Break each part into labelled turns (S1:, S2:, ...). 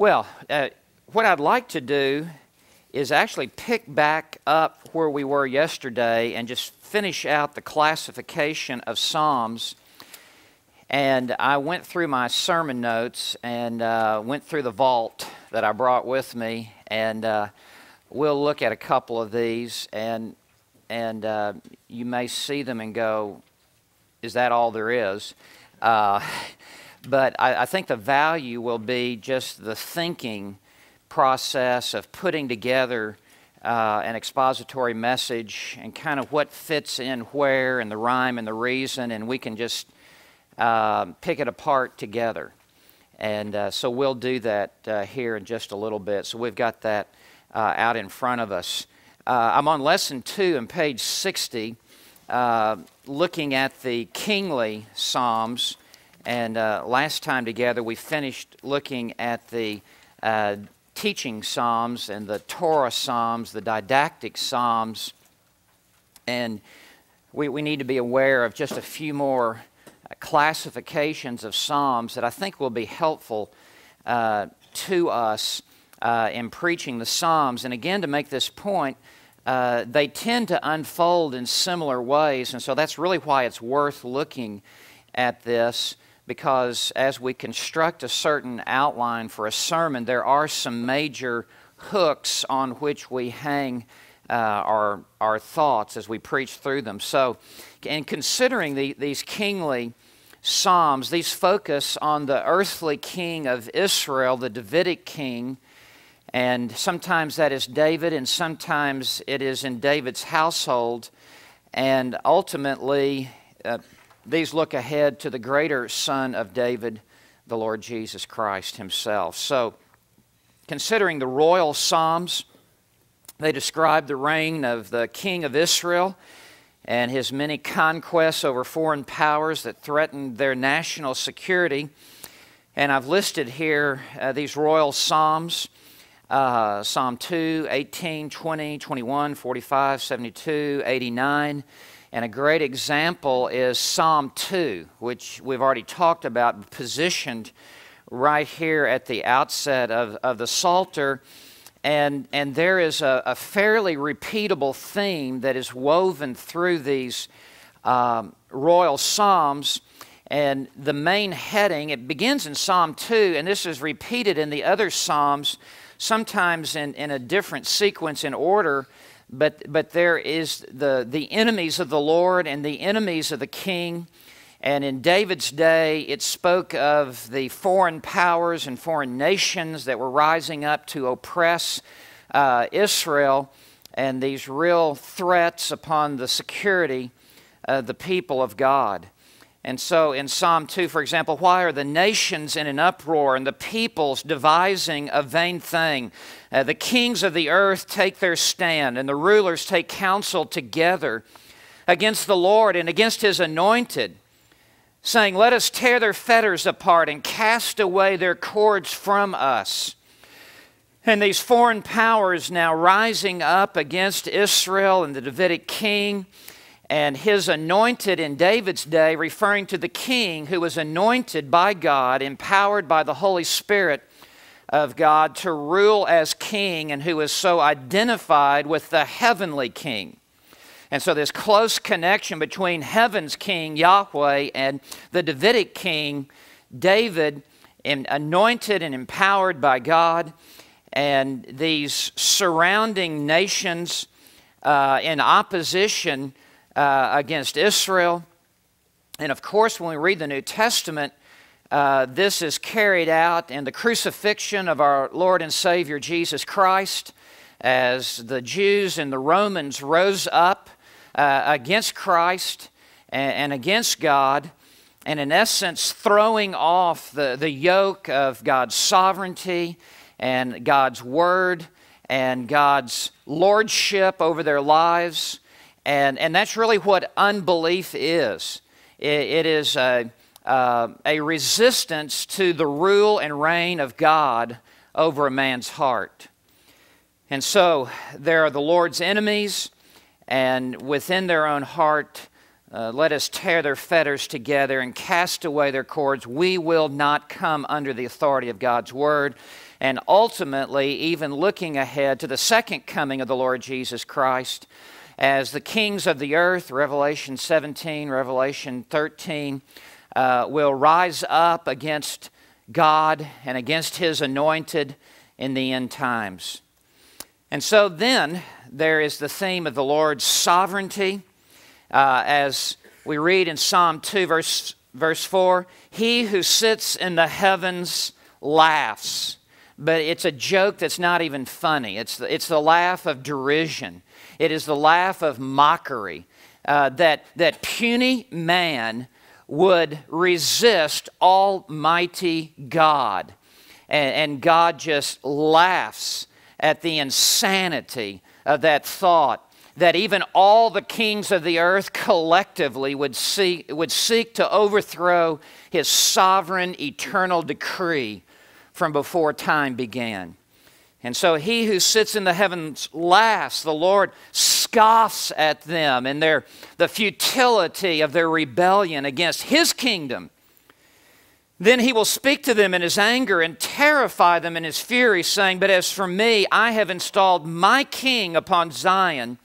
S1: Well, uh, what I'd like to do is actually pick back up where we were yesterday and just finish out the classification of Psalms. And I went through my sermon notes and uh, went through the vault that I brought with me, and uh, we'll look at a couple of these, and and uh, you may see them and go, "Is that all there is?" But I, I think the value will be just the thinking process of putting together uh, an expository message and kind of what fits in where and the rhyme and the reason, and we can just uh, pick it apart together. And uh, so we'll do that uh, here in just a little bit. So we've got that uh, out in front of us. Uh, I'm on lesson two and page 60, looking at the kingly Psalms. And last time together, we finished looking at the teaching Psalms and the Torah Psalms, the didactic Psalms. And we, we need to be aware of just a few more uh, classifications of Psalms that I think will be helpful uh, to us uh, in preaching the Psalms. And again, to make this point, uh, they tend to unfold in similar ways, and so that's really why it's worth looking at this because as we construct a certain outline for a sermon, there are some major hooks on which we hang uh, our, our thoughts as we preach through them. So, in considering the, these kingly Psalms, these focus on the earthly king of Israel, the Davidic king, and sometimes that is David, and sometimes it is in David's household, and ultimately, uh, these look ahead to the greater Son of David, the Lord Jesus Christ Himself. So, considering the royal Psalms, they describe the reign of the King of Israel and his many conquests over foreign powers that threatened their national security. And I've listed here uh, these royal Psalms. Uh, Psalm 2, 18, 20, 21, 45, 72, 89. And a great example is Psalm 2, which we've already talked about, positioned right here at the outset of, of the Psalter. And, and there is a, a fairly repeatable theme that is woven through these um, royal Psalms. And the main heading, it begins in Psalm 2, and this is repeated in the other Psalms, sometimes in, in a different sequence in order but, but there is the, the enemies of the Lord and the enemies of the king. And in David's day, it spoke of the foreign powers and foreign nations that were rising up to oppress uh, Israel and these real threats upon the security of the people of God. And so in Psalm 2, for example, why are the nations in an uproar and the peoples devising a vain thing? Uh, the kings of the earth take their stand and the rulers take counsel together against the Lord and against his anointed, saying, Let us tear their fetters apart and cast away their cords from us. And these foreign powers now rising up against Israel and the Davidic king and his anointed in David's day, referring to the king who was anointed by God, empowered by the Holy Spirit of God to rule as king, and who is so identified with the heavenly king. And so, this close connection between heaven's king, Yahweh, and the Davidic king, David, anointed and empowered by God, and these surrounding nations uh, in opposition uh, against Israel. And of course, when we read the New Testament, uh, this is carried out in the crucifixion of our Lord and Savior Jesus Christ as the Jews and the Romans rose up uh, against Christ and, and, against God, and in essence, throwing off the, the yoke of God's sovereignty and God's word and God's lordship over their lives. And, and that's really what unbelief is it, it is a, uh, a resistance to the rule and reign of God over a man's heart. And so there are the Lord's enemies, and within their own heart, uh, let us tear their fetters together and cast away their cords. We will not come under the authority of God's word. and ultimately even looking ahead to the second coming of the Lord Jesus Christ as the kings of the earth, Revelation 17, Revelation 13, uh, will rise up against God and against His anointed in the end times. And so then there is the theme of the Lord's sovereignty. Uh, as we read in Psalm 2, verse, verse 4 He who sits in the heavens laughs. But it's a joke that's not even funny. It's the, it's the laugh of derision. It is the laugh of mockery uh, that, that puny man would resist Almighty God. And, and God just laughs at the insanity of that thought that even all the kings of the earth collectively would would seek to overthrow his sovereign eternal decree from before time began. And so he who sits in the heavens laughs. The Lord scoffs at them and their, the futility of their rebellion against his kingdom. Then he will speak to them in his anger and terrify them in his fury, saying, But as for me, I have installed my king upon Zion,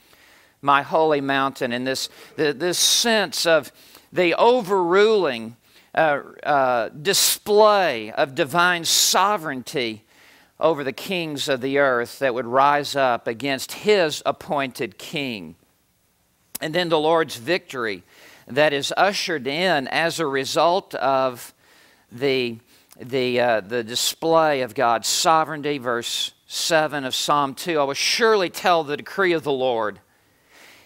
S1: my holy mountain. And this, this sense of the overruling uh, uh, display of divine sovereignty over the kings of the earth that would rise up against his appointed king. And then the Lord's victory that is ushered in as a result of the, the, uh, the display of God's sovereignty. Verse 7 of Psalm 2 I will surely tell the decree of the Lord.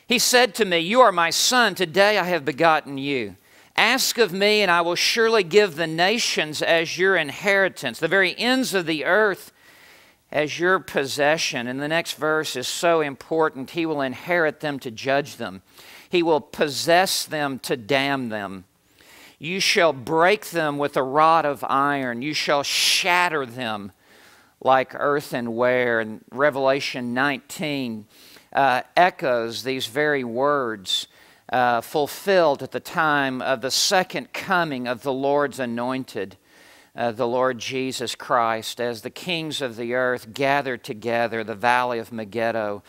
S1: He said to me, You are my son, today I have begotten you. Ask of me, and I will surely give the nations as your inheritance, the very ends of the earth as your possession. And the next verse is so important. He will inherit them to judge them, He will possess them to damn them. You shall break them with a rod of iron, you shall shatter them like earthenware. And Revelation 19 uh, echoes these very words. Uh, fulfilled at the time of the second coming of the Lord's anointed uh, the Lord Jesus Christ as the kings of the earth gather together the valley of Megiddo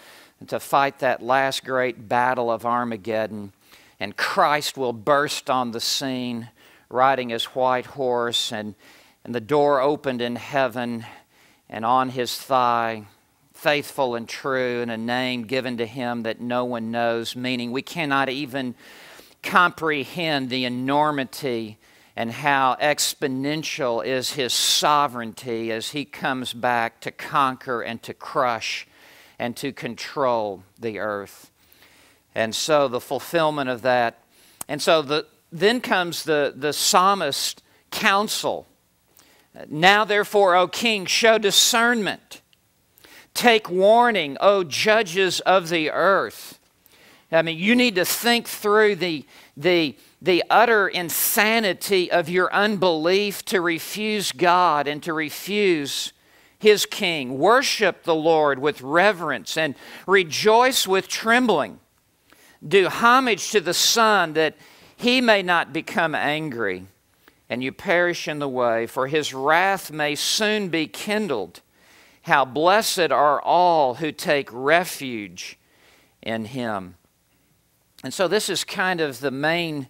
S1: to fight that last great battle of Armageddon. And Christ will burst on the scene riding his white horse, and, and the door opened in heaven, and on his thigh, faithful and true, and a name given to him that no one knows, meaning we cannot even comprehend the enormity and how exponential is his sovereignty as he comes back to conquer and to crush and to control the earth. And so the fulfillment of that. And so the, then comes the, the psalmist counsel. Now, therefore, O king, show discernment. Take warning, O judges of the earth. I mean, you need to think through the, the, the utter insanity of your unbelief to refuse God and to refuse His King. Worship the Lord with reverence and rejoice with trembling. Do homage to the Son that He may not become angry and you perish in the way, for His wrath may soon be kindled. How blessed are all who take refuge in Him. And so, this is kind of the main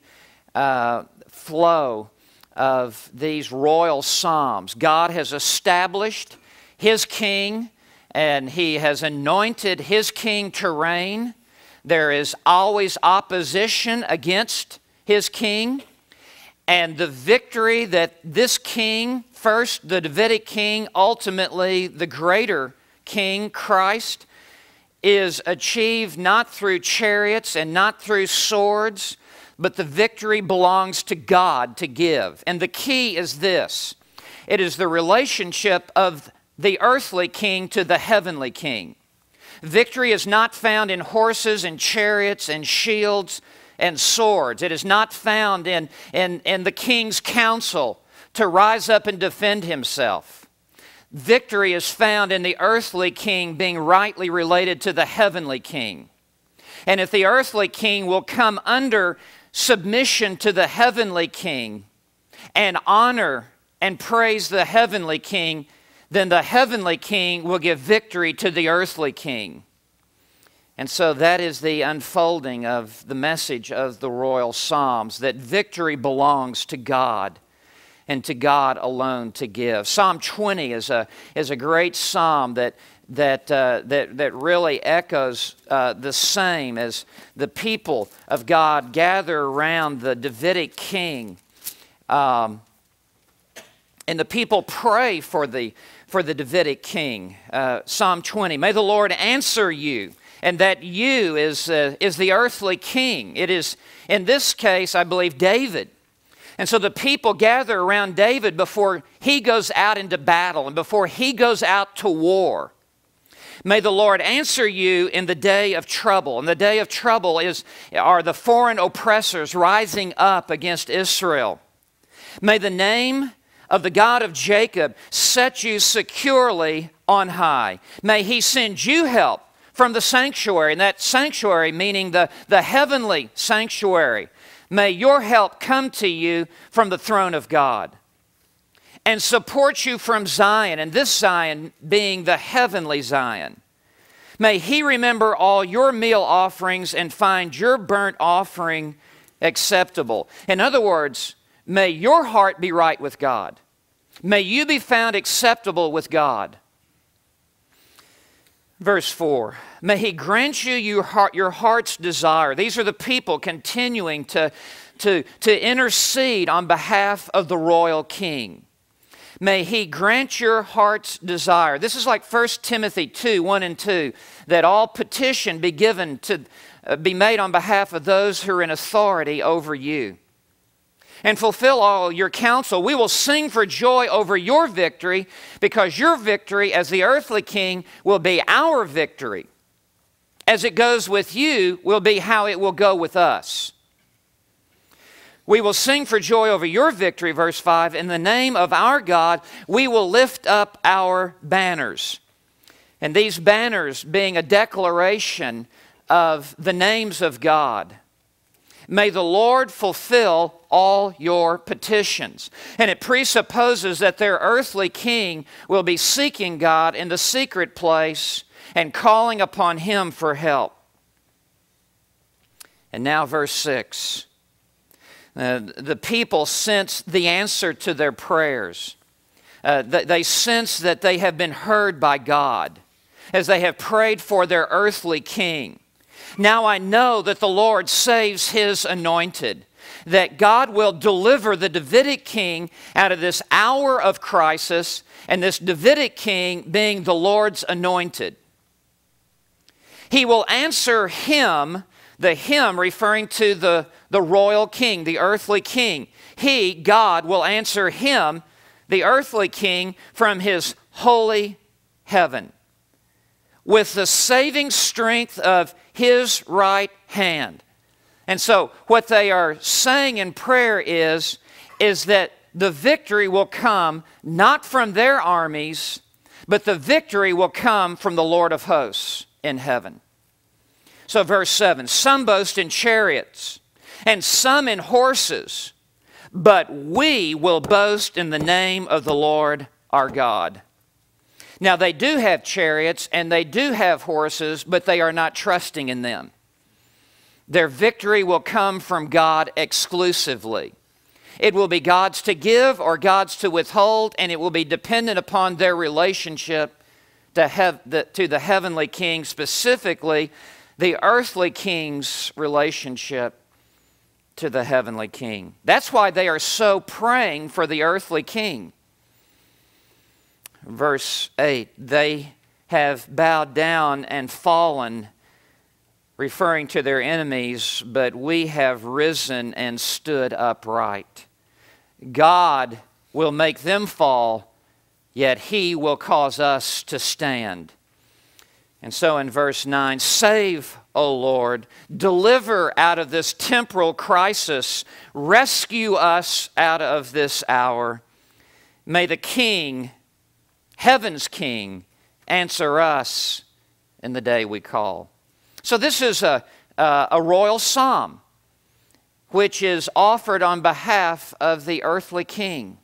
S1: uh, flow of these royal psalms. God has established his king and he has anointed his king to reign. There is always opposition against his king. And the victory that this king, first the Davidic king, ultimately the greater king, Christ, is achieved not through chariots and not through swords, but the victory belongs to God to give. And the key is this it is the relationship of the earthly king to the heavenly king. Victory is not found in horses and chariots and shields and swords. It is not found in, in, in the king's counsel to rise up and defend himself. Victory is found in the earthly king being rightly related to the heavenly king. And if the earthly king will come under submission to the heavenly king and honor and praise the heavenly king, then the heavenly king will give victory to the earthly king. And so that is the unfolding of the message of the royal Psalms that victory belongs to God and to God alone to give. Psalm 20 is a, is a great psalm that, that, uh, that, that really echoes uh, the same as the people of God gather around the Davidic king. Um, and the people pray for the, for the Davidic king. Uh, Psalm 20 May the Lord answer you and that you is, uh, is the earthly king. It is, in this case, I believe, David. And so the people gather around David before he goes out into battle and before he goes out to war. May the Lord answer you in the day of trouble. And the day of trouble is, are the foreign oppressors rising up against Israel. May the name of the God of Jacob set you securely on high. May he send you help from the sanctuary, and that sanctuary meaning the, the heavenly sanctuary. May your help come to you from the throne of God and support you from Zion, and this Zion being the heavenly Zion. May He remember all your meal offerings and find your burnt offering acceptable. In other words, may your heart be right with God. May you be found acceptable with God. Verse 4 May He grant you your, heart, your heart's desire. These are the people continuing to, to, to intercede on behalf of the royal king. May He grant your heart's desire. This is like 1 Timothy 2 1 and 2 that all petition be given to uh, be made on behalf of those who are in authority over you and fulfill all your counsel. We will sing for joy over your victory because your victory as the earthly king will be our victory. As it goes with you, will be how it will go with us. We will sing for joy over your victory, verse 5. In the name of our God, we will lift up our banners. And these banners being a declaration of the names of God. May the Lord fulfill all your petitions. And it presupposes that their earthly king will be seeking God in the secret place and calling upon Him for help. And now, verse 6. Uh, the people sense the answer to their prayers. Uh, they sense that they have been heard by God as they have prayed for their earthly king. Now I know that the Lord saves his anointed, that God will deliver the Davidic king out of this hour of crisis, and this Davidic king being the Lord's anointed. He will answer him, the him referring to the, the royal king, the earthly king. He, God, will answer him, the earthly king, from his holy heaven with the saving strength of his right hand. And so, what they are saying in prayer is, is that the victory will come not from their armies, but the victory will come from the Lord of hosts in heaven. So, verse 7 Some boast in chariots, and some in horses, but we will boast in the name of the Lord our God. Now, they do have chariots and they do have horses, but they are not trusting in them. Their victory will come from God exclusively. It will be God's to give or God's to withhold, and it will be dependent upon their relationship to, the, to the heavenly king, specifically the earthly king's relationship to the heavenly king. That's why they are so praying for the earthly king verse 8 they have bowed down and fallen, referring to their enemies, but we have risen and stood upright. God will make them fall, yet He will cause us to stand. And so in verse 9, save, O Lord, deliver out of this temporal crisis, rescue us out of this hour. May the King heaven's King, answer us in the day we call. So, this is a, a, a royal psalm which is offered on behalf of the earthly king.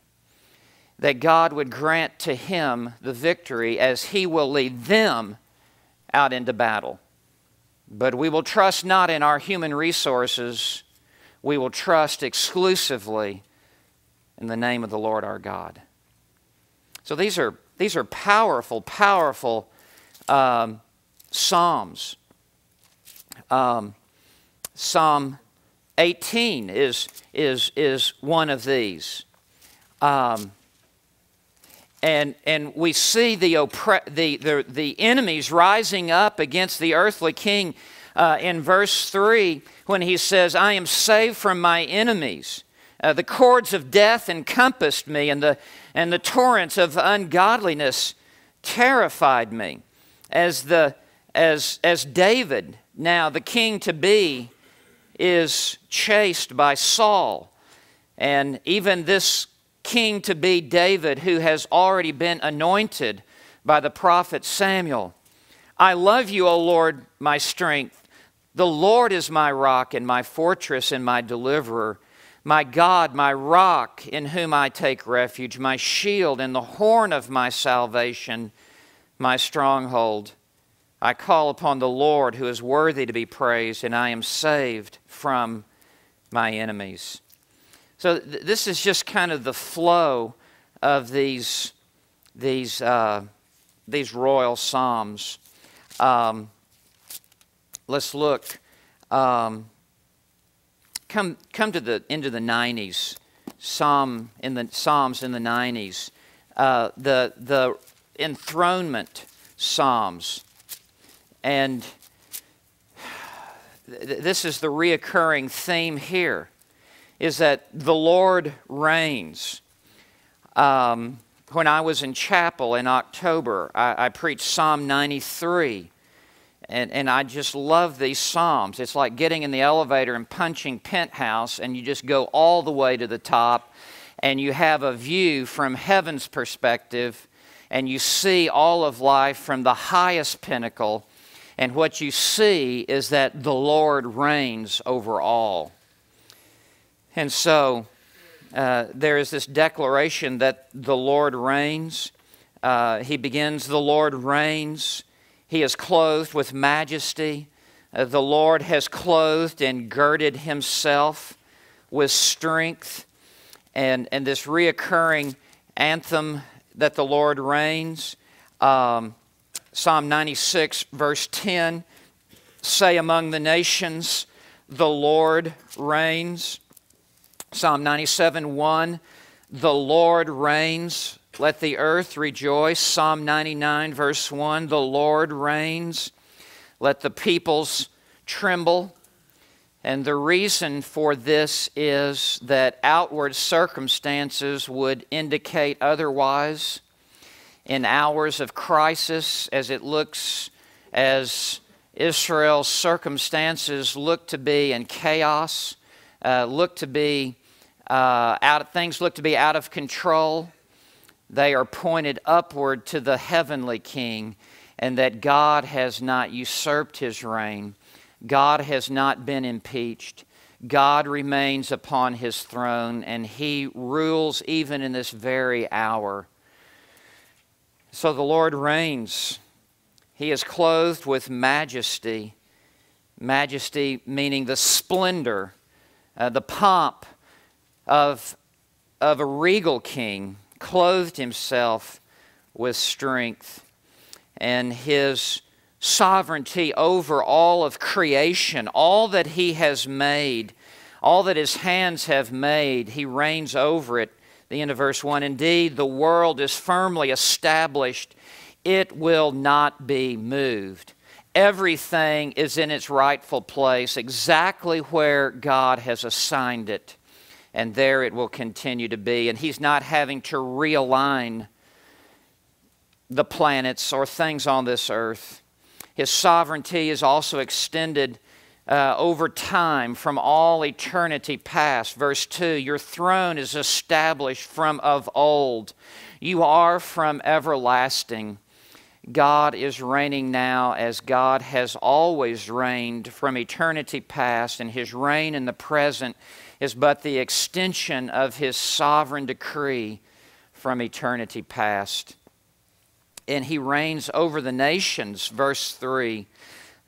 S1: that God would grant to him the victory as he will lead them out into battle. But we will trust not in our human resources, we will trust exclusively in the name of the Lord our God. So these are, these are powerful, powerful um, Psalms. Um, Psalm 18 is, is, is one of these. Um, and, and we see the, oppre- the, the, the enemies rising up against the earthly king uh, in verse 3 when he says, I am saved from my enemies. Uh, the cords of death encompassed me, and the, and the torrents of ungodliness terrified me. As, the, as, as David, now the king to be, is chased by Saul, and even this king to be David, who has already been anointed by the prophet Samuel. I love you, O Lord, my strength. The Lord is my rock and my fortress and my deliverer, my God, my rock in whom I take refuge, my shield and the horn of my salvation, my stronghold. I call upon the Lord who is worthy to be praised, and I am saved from my enemies. So th- this is just kind of the flow of these these uh, these royal psalms. Um, let's look. Um, come come to the end of the nineties. Psalm in the Psalms in the nineties. Uh, the the enthronement psalms, and th- this is the reoccurring theme here is that the Lord reigns. Um, when I was in chapel in October, I, I preached Psalm 93. And, and I just love these Psalms. It's like getting in the elevator and punching penthouse, and you just go all the way to the top, and you have a view from heaven's perspective, and you see all of life from the highest pinnacle. And what you see is that the Lord reigns over all. And so uh, there is this declaration that the Lord reigns. Uh, he begins, The Lord reigns. He is clothed with majesty. Uh, the Lord has clothed and girded himself with strength. And, and this reoccurring anthem that the Lord reigns. Um, Psalm 96, verse 10 say among the nations, The Lord reigns. Psalm 97 1, the Lord reigns. Let the earth rejoice. Psalm 99, verse 1, the Lord reigns. Let the peoples tremble. And the reason for this is that outward circumstances would indicate otherwise. In hours of crisis, as it looks as Israel's circumstances look to be in chaos, uh, look to be uh, out, things look to be out of control, they are pointed upward to the heavenly King, and that God has not usurped his reign. God has not been impeached. God remains upon his throne, and he rules even in this very hour. So the Lord reigns. He is clothed with majesty. Majesty meaning the splendor, uh, the pomp, of, of a regal king clothed himself with strength and his sovereignty over all of creation, all that he has made, all that his hands have made, he reigns over it. The end of verse 1 Indeed, the world is firmly established, it will not be moved. Everything is in its rightful place, exactly where God has assigned it and there it will continue to be. And He's not having to realign the planets or things on this earth. His sovereignty is also extended uh, over time from all eternity past. Verse 2 Your throne is established from of old, you are from everlasting. God is reigning now as God has always reigned from eternity past, and His reign in the present is but the extension of his sovereign decree from eternity past. And he reigns over the nations, verse 3.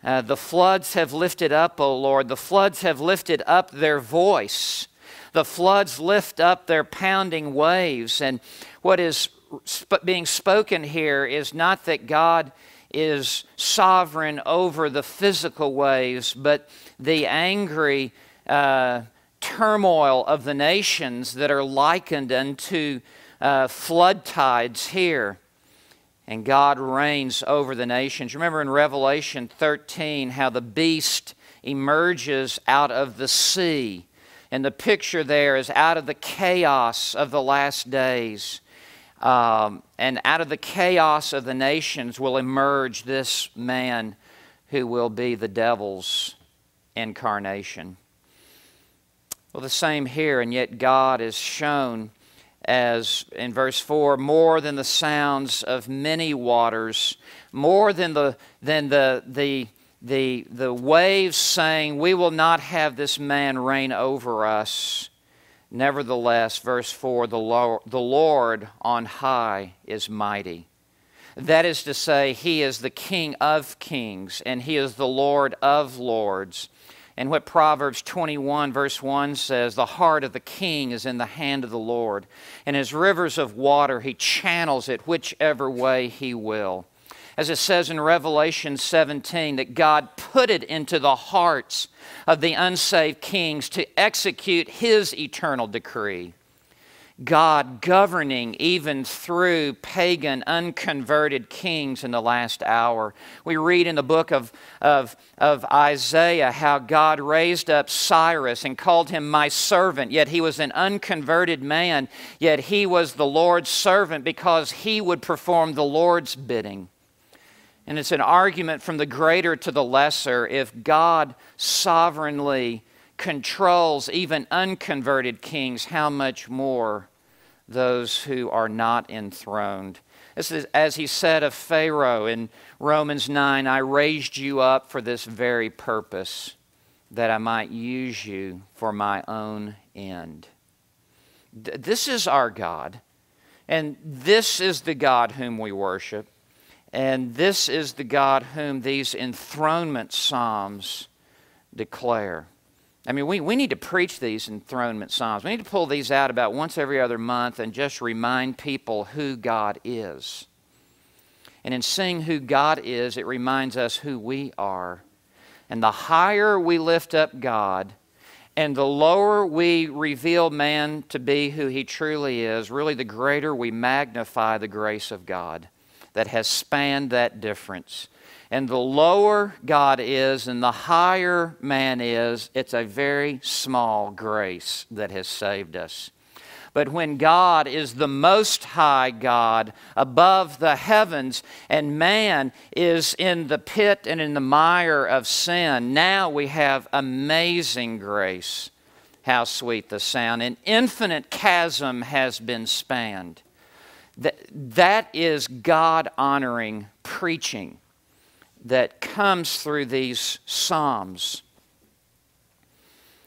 S1: Uh, the floods have lifted up, O Lord. The floods have lifted up their voice. The floods lift up their pounding waves. And what is sp- being spoken here is not that God is sovereign over the physical waves, but the angry uh, turmoil of the nations that are likened unto uh, flood tides here. And God reigns over the nations. Remember in Revelation 13 how the beast emerges out of the sea. And the picture there is out of the chaos of the last days. Um, and out of the chaos of the nations will emerge this man who will be the devil's incarnation. Well, the same here, and yet God is shown as, in verse 4, more than the sounds of many waters, more than the, than the, the, the, the waves saying, We will not have this man reign over us. Nevertheless, verse 4 the Lord, the Lord on high is mighty. That is to say, He is the King of kings and He is the Lord of lords. And what Proverbs 21, verse 1 says the heart of the king is in the hand of the Lord, and as rivers of water, He channels it whichever way He will as it says in Revelation 17, that God put it into the hearts of the unsaved kings to execute his eternal decree. God governing even through pagan, unconverted kings in the last hour. We read in the book of, of, of Isaiah how God raised up Cyrus and called him my servant, yet he was an unconverted man, yet he was the Lord's servant because he would perform the Lord's bidding. And it's an argument from the greater to the lesser. If God sovereignly controls even unconverted kings, how much more those who are not enthroned? This is, as he said of Pharaoh in Romans 9 I raised you up for this very purpose, that I might use you for my own end. This is our God, and this is the God whom we worship. And this is the God whom these enthronement psalms declare. I mean, we, we need to preach these enthronement psalms. We need to pull these out about once every other month and just remind people who God is. And in seeing who God is, it reminds us who we are. And the higher we lift up God, and the lower we reveal man to be who he truly is, really the greater we magnify the grace of God that has spanned that difference. And the lower God is and the higher man is, it's a very small grace that has saved us. But when God is the most high God above the heavens and man is in the pit and in the mire of sin, now we have amazing grace. How sweet the sound. An infinite chasm has been spanned. That, that is God honoring preaching that comes through these Psalms.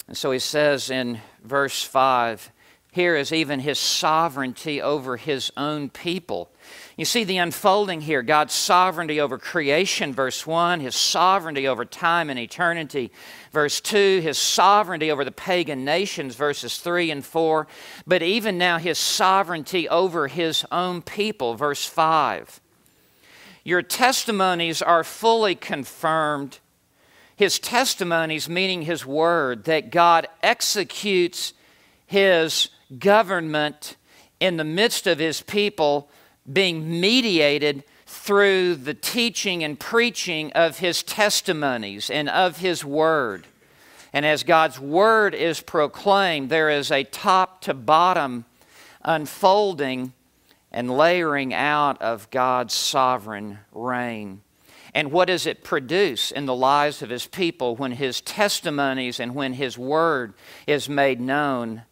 S1: And so he says in verse 5 here is even his sovereignty over his own people. You see the unfolding here God's sovereignty over creation, verse 1, his sovereignty over time and eternity, verse 2, his sovereignty over the pagan nations, verses 3 and 4, but even now his sovereignty over his own people, verse 5. Your testimonies are fully confirmed. His testimonies, meaning his word, that God executes his government in the midst of his people being mediated through the teaching and preaching of his testimonies and of his word. And as God's word is proclaimed, there is a top to bottom unfolding and layering out of God's sovereign reign. And what does it produce in the lives of his people when his testimonies and when his word is made known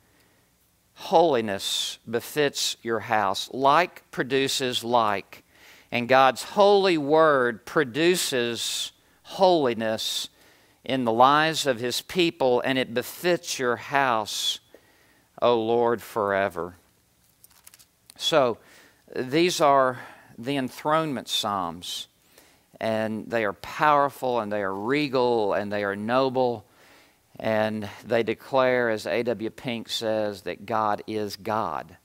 S1: holiness befits your house. Like produces like. And God's holy word produces holiness in the lives of his people, and it befits your house, O Lord, forever. So, these are the enthronement psalms, and they are powerful, and they are regal, and they are noble, and they declare, as A.W. Pink says, that God is God,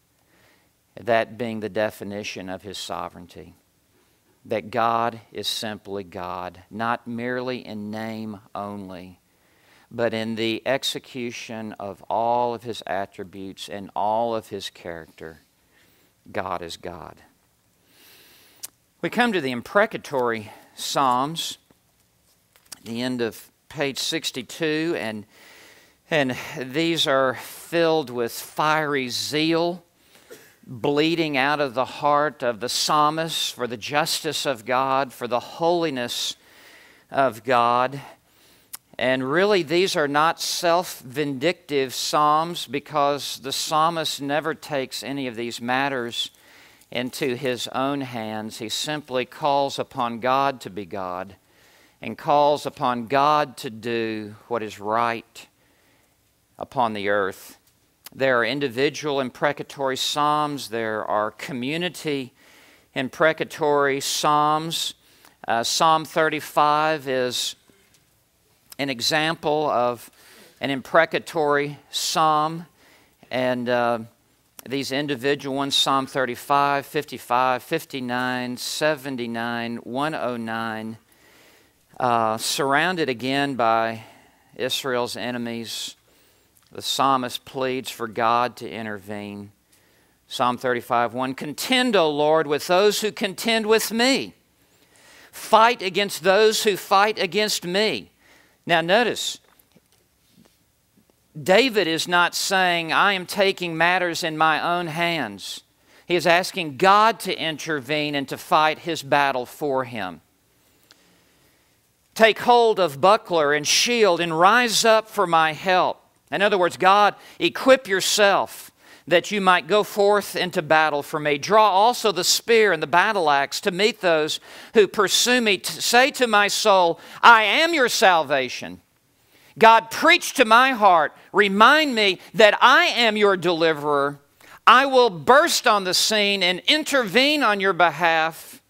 S1: that being the definition of his sovereignty. That God is simply God, not merely in name only, but in the execution of all of his attributes and all of his character. God is God. We come to the imprecatory Psalms, the end of page 62, and, and these are filled with fiery zeal, bleeding out of the heart of the psalmist for the justice of God, for the holiness of God. And really, these are not self vindictive psalms because the psalmist never takes any of these matters into his own hands. He simply calls upon God to be God and calls upon God to do what is right upon the earth. There are individual imprecatory psalms, there are community imprecatory psalms. Uh, Psalm 35 is an example of an imprecatory psalm. And uh, these individual ones Psalm 35, 55, 59, 79, 109, uh, surrounded again by Israel's enemies. The psalmist pleads for God to intervene. Psalm 35, 1 Contend, O Lord, with those who contend with me. Fight against those who fight against me. Now, notice, David is not saying, I am taking matters in my own hands. He is asking God to intervene and to fight his battle for him. Take hold of buckler and shield and rise up for my help. In other words, God, equip yourself that you might go forth into battle for me. Draw also the spear and the battle axe to meet those who pursue me. Say to my soul, I am your salvation. God, preach to my heart. Remind me that I am your deliverer. I will burst on the scene and intervene on your behalf,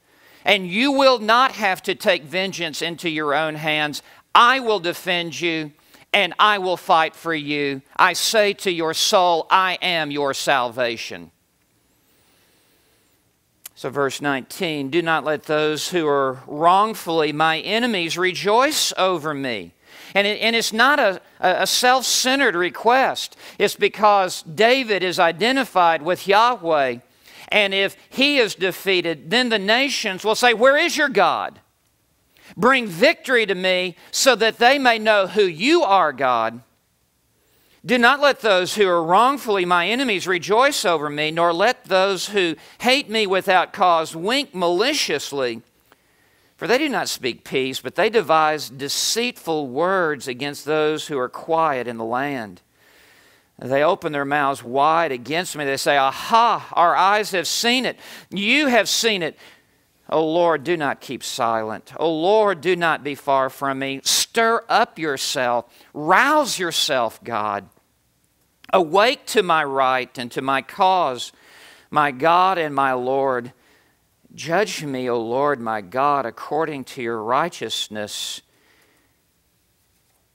S1: and you will not have to take vengeance into your own hands. I will defend you and I will fight for you. I say to your soul, I am your salvation. So, verse 19 Do not let those who are wrongfully my enemies rejoice over me. And, it, and it's not a, a self centered request, it's because David is identified with Yahweh. And if he is defeated, then the nations will say, Where is your God? Bring victory to me so that they may know who you are, God. Do not let those who are wrongfully my enemies rejoice over me, nor let those who hate me without cause wink maliciously. For they do not speak peace, but they devise deceitful words against those who are quiet in the land. They open their mouths wide against me. They say, Aha, our eyes have seen it. You have seen it. O Lord, do not keep silent. O Lord, do not be far from me. Stir up yourself. Rouse yourself, God. Awake to my right and to my cause, my God and my Lord. Judge me, O Lord, my God, according to your righteousness.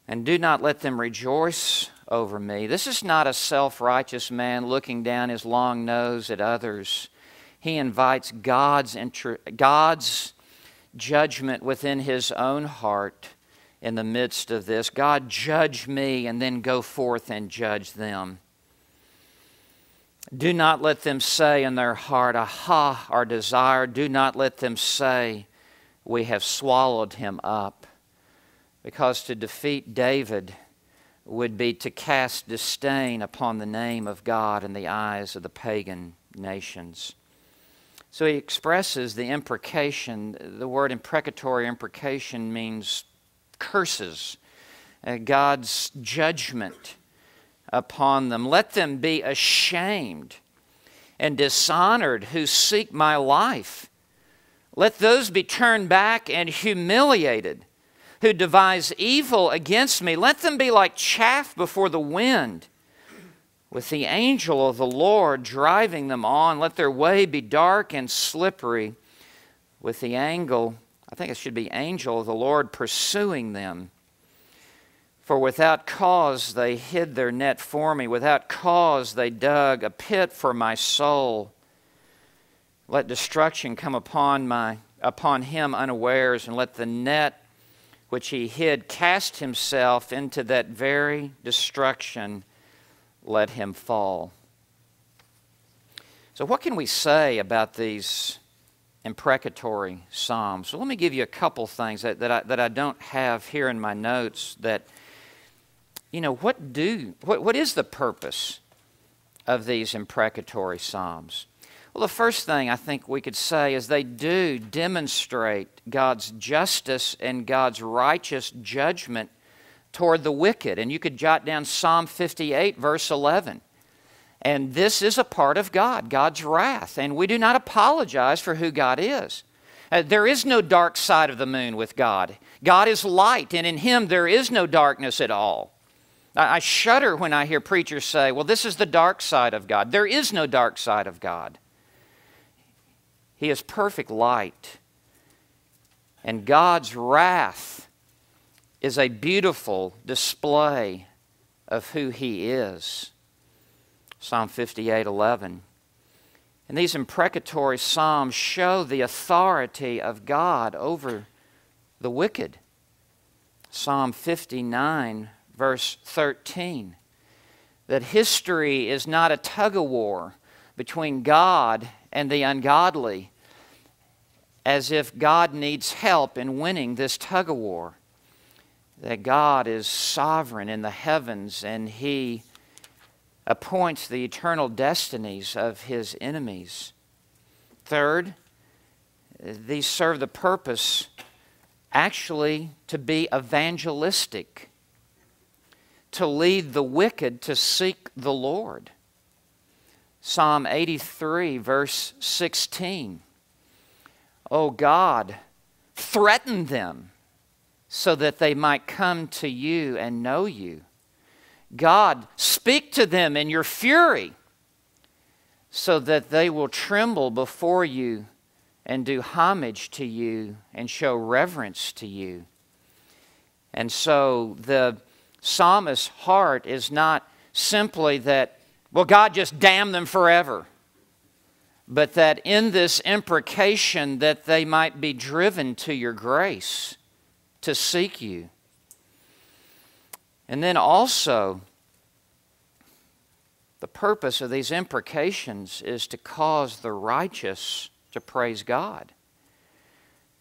S1: And do not let them rejoice over me. This is not a self righteous man looking down his long nose at others he invites God's, God's judgment within his own heart in the midst of this. God, judge me, and then go forth and judge them. Do not let them say in their heart, Aha, our desire. Do not let them say, We have swallowed him up. Because to defeat David would be to cast disdain upon the name of God in the eyes of the pagan nations. So he expresses the imprecation. The word imprecatory imprecation means curses, uh, God's judgment upon them. Let them be ashamed and dishonored who seek my life. Let those be turned back and humiliated who devise evil against me. Let them be like chaff before the wind with the angel of the Lord driving them on. Let their way be dark and slippery, with the angle, I think it should be angel of the Lord pursuing them. For without cause they hid their net for me, without cause they dug a pit for my soul. Let destruction come upon my upon him unawares, and let the net which he hid cast himself into that very destruction let him fall. So, what can we say about these imprecatory psalms? So, let me give you a couple things that, that, I, that I don't have here in my notes that, you know, what do, what, what is the purpose of these imprecatory psalms? Well, the first thing I think we could say is they do demonstrate God's justice and God's righteous judgment toward the wicked. And you could jot down Psalm 58, verse 11. And this is a part of God, God's wrath. And we do not apologize for who God is. Uh, there is no dark side of the moon with God. God is light, and in Him there is no darkness at all. I, I shudder when I hear preachers say, well, this is the dark side of God. There is no dark side of God. He is perfect light. And God's wrath is a beautiful display of who he is. Psalm 58 11. And these imprecatory psalms show the authority of God over the wicked. Psalm 59, verse 13. That history is not a tug of war between God and the ungodly, as if God needs help in winning this tug of war that God is sovereign in the heavens and He appoints the eternal destinies of His enemies. Third, these serve the purpose actually to be evangelistic, to lead the wicked to seek the Lord. Psalm 83, verse 16. Oh God, threaten them so that they might come to you and know you. God, speak to them in your fury so that they will tremble before you and do homage to you and show reverence to you. And so the psalmist's heart is not simply that, well, God just damn them forever, but that in this imprecation that they might be driven to your grace to seek you. And then also, the purpose of these imprecations is to cause the righteous to praise God.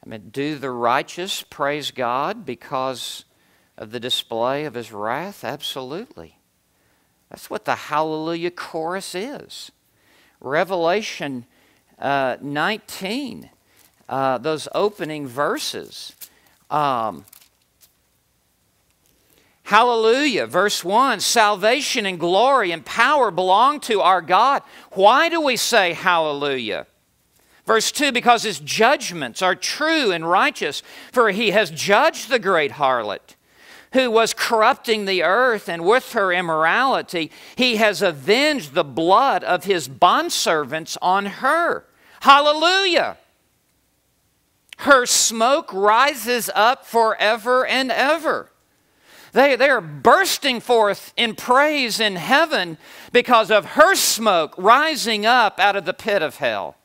S1: I mean, do the righteous praise God because of the display of his wrath? Absolutely. That's what the Hallelujah chorus is. Revelation uh, 19, uh, those opening verses um, hallelujah. Verse 1 Salvation and glory and power belong to our God. Why do we say hallelujah? Verse 2 Because his judgments are true and righteous, for he has judged the great harlot who was corrupting the earth, and with her immorality, he has avenged the blood of his bondservants on her. Hallelujah! Her smoke rises up forever and ever. They, they are bursting forth in praise in heaven because of her smoke rising up out of the pit of hell.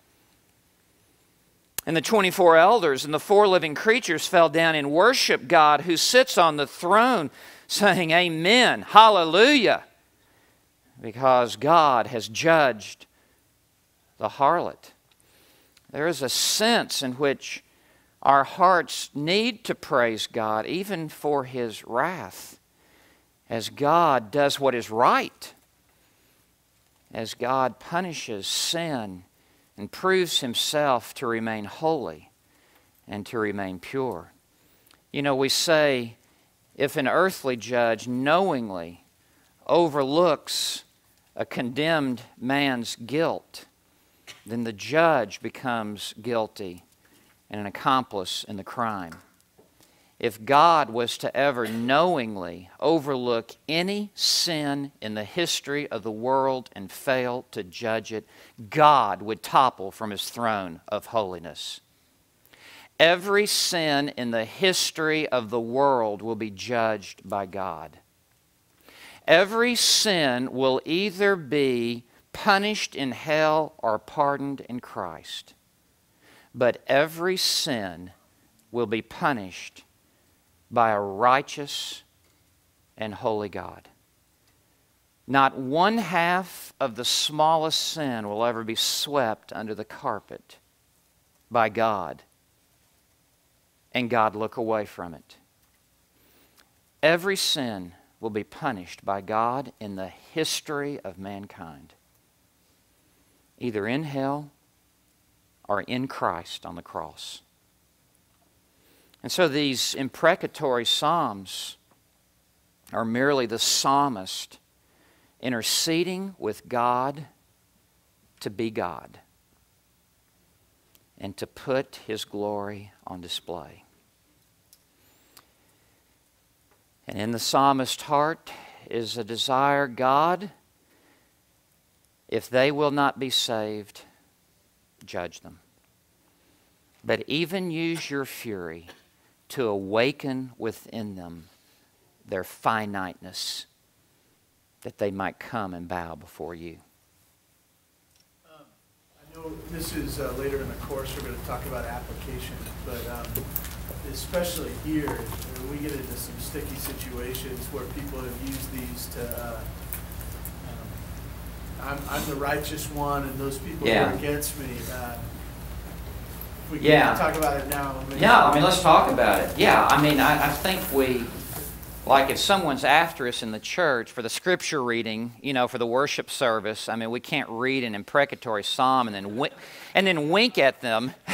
S1: And the 24 elders and the four living creatures fell down and worshiped God who sits on the throne, saying, Amen, Hallelujah, because God has judged the harlot. There is a sense in which our hearts need to praise God even for His wrath, as God does what is right, as God punishes sin and proves Himself to remain holy and to remain pure. You know, we say if an earthly judge knowingly overlooks a condemned man's guilt, then the judge becomes guilty and an accomplice in the crime. if God was to ever knowingly overlook any sin in the history of the world and fail to judge it, God would topple from his throne of holiness. Every sin in the history of the world will be judged by God. Every sin will either be punished in hell or pardoned in Christ. But every sin will be punished by a righteous and holy God. Not one half of the smallest sin will ever be swept under the carpet by God and God look away from it. Every sin will be punished by God in the history of mankind, either in hell or in Christ on the cross. And so these imprecatory psalms are merely the psalmist interceding with God to be God and to put his glory on display. And in the psalmist's heart is a desire God, if they will not be saved, judge them. But even use your fury to awaken within them their finiteness, that they might come and bow before you.
S2: Um, I know this is uh, later in the course, we're going to talk about application, but um, especially here, we get into some sticky situations where people have used these to. Uh, I'm, I'm the righteous one, and those people
S1: Yeah.
S2: are against me. Uh, we can
S1: Yeah.
S2: talk about it now. maybe.
S1: Yeah, I mean, let's talk about it. Yeah, I mean, I, I think we, like if someone's after us in the church for the scripture reading, you know, for the worship service, I mean, we can't read an imprecatory psalm and then, wi- and then wink at them.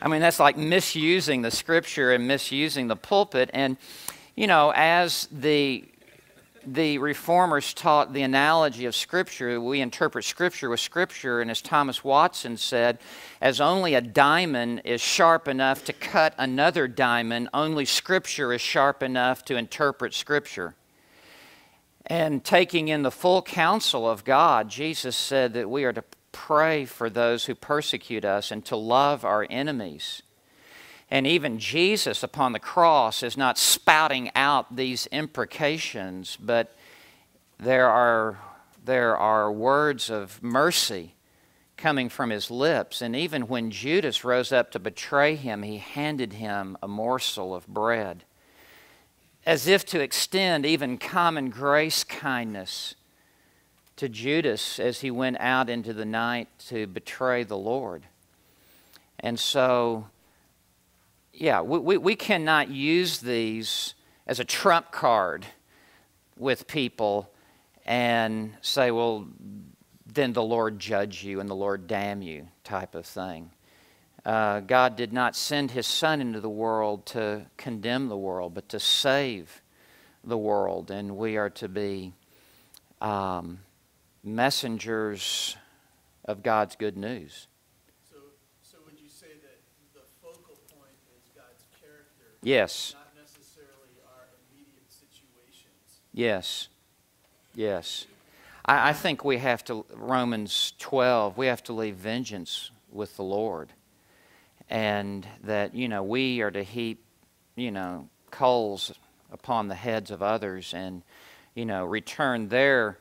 S1: I mean, that's like misusing the scripture and misusing the pulpit. And, you know, as the the reformers taught the analogy of Scripture. We interpret Scripture with Scripture, and as Thomas Watson said, as only a diamond is sharp enough to cut another diamond, only Scripture is sharp enough to interpret Scripture. And taking in the full counsel of God, Jesus said that we are to pray for those who persecute us and to love our enemies. And even Jesus upon the cross is not spouting out these imprecations, but there are, there are words of mercy coming from his lips. And even when Judas rose up to betray him, he handed him a morsel of bread, as if to extend even common grace kindness to Judas as he went out into the night to betray the Lord. And so, yeah, we, we, we cannot use these as a trump card with people and say, well, then the Lord judge you and the Lord damn you type of thing. Uh, God did not send his Son into the world to condemn the world, but to save the world. And we are to be um, messengers of God's good news.
S2: So, so would you say that the focal point is God's character,
S1: Yes,
S2: not necessarily our immediate situations?
S1: yes, yes. I, I think we have to, Romans 12, we have to leave vengeance with the Lord. And that, you know, we are to heap, you know, coals upon the heads of others and, you know, return their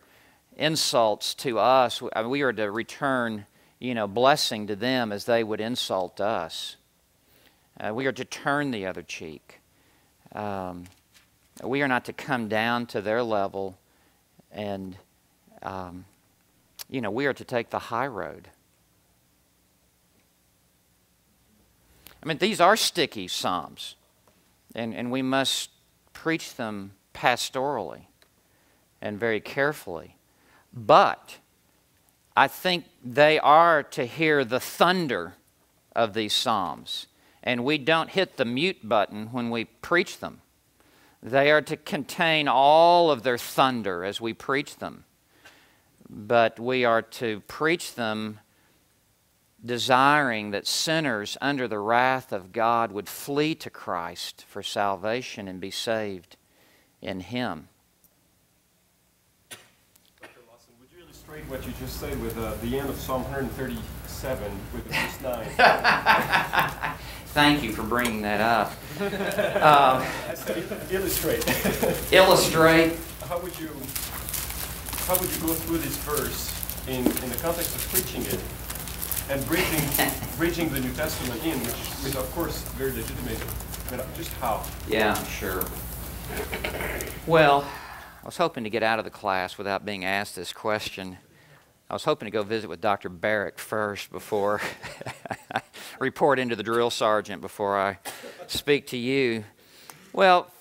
S1: insults to us. We are to return, you know, blessing to them as they would insult us. Uh, we are to turn the other cheek. Um, we are not to come down to their level and, um, you know, we are to take the high road. I mean, these are sticky Psalms, and, and we must preach them pastorally and very carefully. But I think they are to hear the thunder of these Psalms, and we don't hit the mute button when we preach them. They are to contain all of their thunder as we preach them, but we are to preach them desiring that sinners under the wrath of God would flee to Christ for salvation and be saved in Him.
S3: Dr. Lawson, would you illustrate what you just said with uh, the end of Psalm 137 with verse 9?
S1: Thank you for bringing that up. Um,
S3: illustrate.
S1: illustrate.
S3: how would you how would you go through this verse in, in the context of preaching it and bridging bridging the New Testament in, which is of course very legitimate, but just how?
S1: Yeah, sure. Well, I was hoping to get out of the class without being asked this question. I was hoping to go visit with Dr. Barrick first before report into the drill sergeant before I speak to you. Well,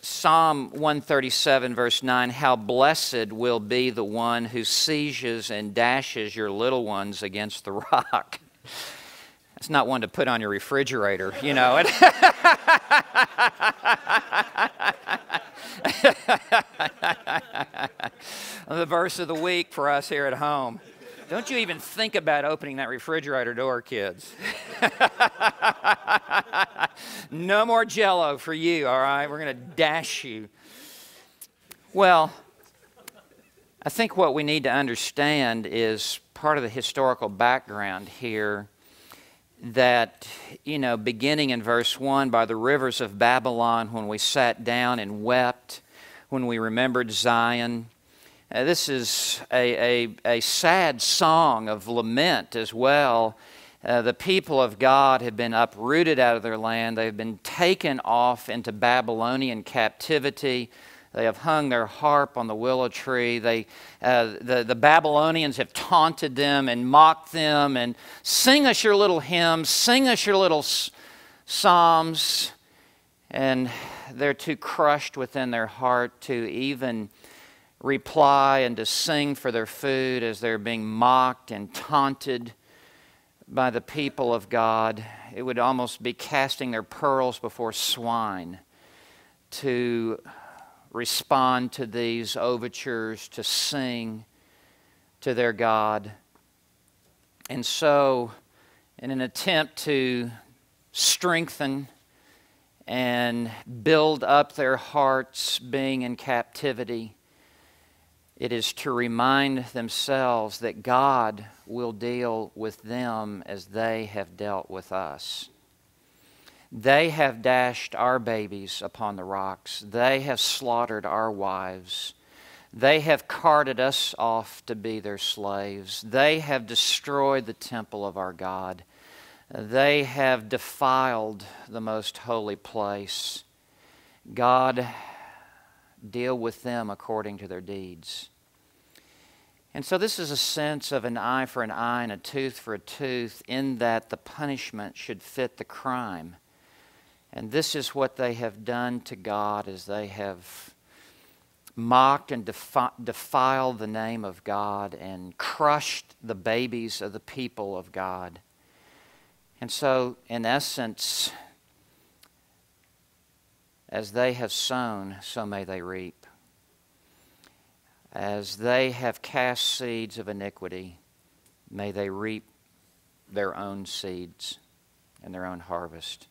S1: Psalm 137, verse 9 How blessed will be the one who seizes and dashes your little ones against the rock. It's not one to put on your refrigerator, you know. the verse of the week for us here at home. Don't you even think about opening that refrigerator door, kids. no more jello for you, all right? We're going to dash you. Well, I think what we need to understand is part of the historical background here that, you know, beginning in verse 1, by the rivers of Babylon, when we sat down and wept, when we remembered Zion. Uh, this is a, a, a, sad song of lament as well. Uh, the people of God have been uprooted out of their land. They've been taken off into Babylonian captivity. They have hung their harp on the willow tree. They, uh, the, the Babylonians have taunted them and mocked them and sing us your little hymns, sing us your little psalms. And they're too crushed within their heart to even reply and to sing for their food as they're being mocked and taunted by the people of God. It would almost be casting their pearls before swine to respond to these overtures, to sing to their God. And so, in an attempt to strengthen and build up their hearts being in captivity, it is to remind themselves that God will deal with them as they have dealt with us. They have dashed our babies upon the rocks. They have slaughtered our wives. They have carted us off to be their slaves. They have destroyed the temple of our God. They have defiled the most holy place. God, deal with them according to their deeds. And so, this is a sense of an eye for an eye and a tooth for a tooth, in that the punishment should fit the crime. And this is what they have done to God as they have mocked and defi- defiled the name of God and crushed the babies of the people of God. And so, in essence, as they have sown, so may they reap. As they have cast seeds of iniquity, may they reap their own seeds and their own harvest.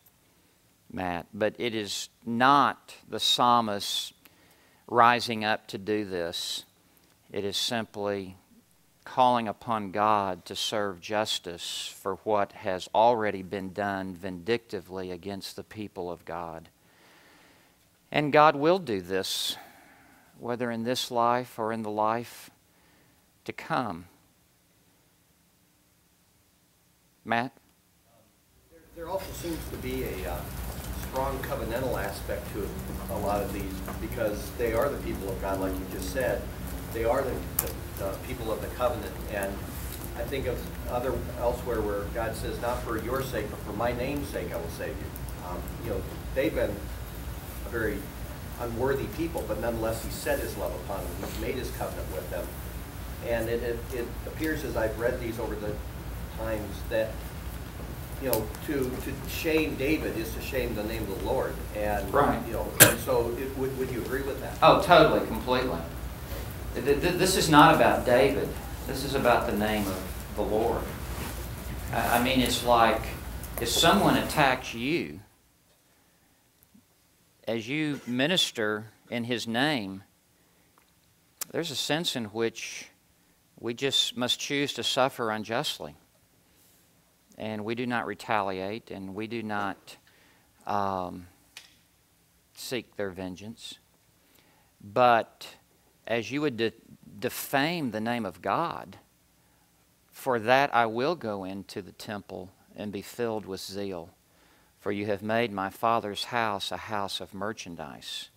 S1: Matt, but it is not the psalmist rising up to do this. It is simply calling upon God to serve justice for what has already been done vindictively against the people of God. And God will do this, whether in this life or in the life to come. Matt?
S4: There, there also seems to be a uh, strong covenantal aspect to a lot of these because they are the people of God, like you just said. They are the, the, the people of the covenant. And I think of other elsewhere where God says, not for your sake, but for my name's sake, I will save you. Um, you know, they've been a very unworthy people, but nonetheless, He set His love upon them. He's made His covenant with them. And it, it, it appears as I've read these over the times that you know, to, to shame David is to shame the name of the Lord. And,
S1: Right.
S4: you know, so it, would, would you agree with that?
S1: Oh, totally, completely. Th- th- This is not about David. This is about the name of the Lord. I mean, it's like if someone attacks you, as you minister in His name, there's a sense in which we just must choose to suffer unjustly. And we do not retaliate, and we do not um, seek their vengeance. But as you would de- defame the name of God, for that I will go into the temple and be filled with zeal. For you have made my Father's house a house of merchandise.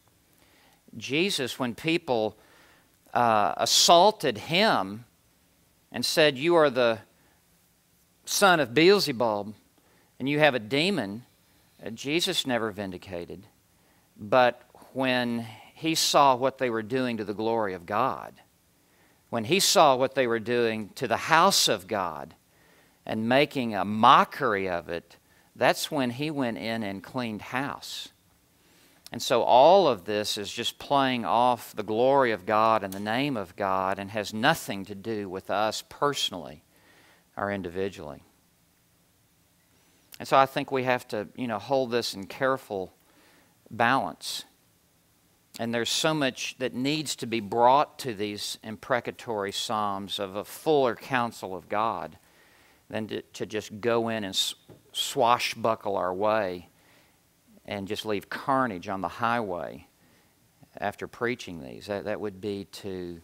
S1: Jesus, when people uh, assaulted him and said, You are the son of Beelzebub and you have a demon, Jesus never vindicated. But when he saw what they were doing to the glory of God, when he saw what they were doing to the house of God and making a mockery of it, that's when he went in and cleaned house. And so all of this is just playing off the glory of God and the name of God and has nothing to do with us personally or individually. And so I think we have to, you know, hold this in careful balance. And there's so much that needs to be brought to these imprecatory Psalms of a fuller counsel of God than to, to just go in and swashbuckle our way and just leave carnage on the highway after preaching these. That, that would be to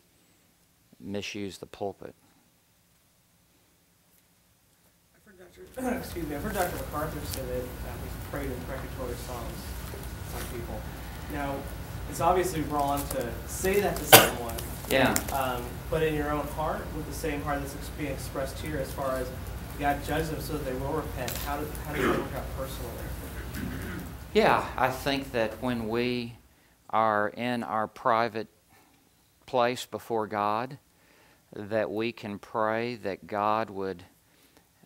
S1: misuse the pulpit.
S5: I've heard Dr. excuse me, I've heard Dr. MacArthur say that uh, he's prayed imprecatory Psalms some people. Now, it's obviously wrong to say that to someone.
S1: Yeah.
S5: Um, but in your own heart, with the same heart that's being expressed here, as far as God judges them so that they will repent, how, do, how does that work out personally?
S1: Yeah, I think that when we are in our private place before God, that we can pray that God would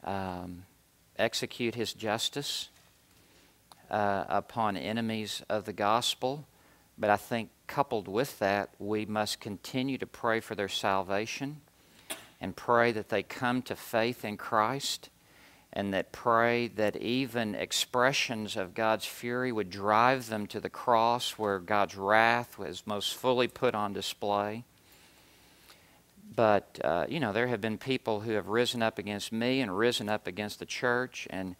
S1: um, execute His justice uh, upon enemies of the gospel. But I think coupled with that, we must continue to pray for their salvation and pray that they come to faith in Christ and that pray that even expressions of God's fury would drive them to the cross where God's wrath was most fully put on display. But, uh, you know, there have been people who have risen up against me and risen up against the church, and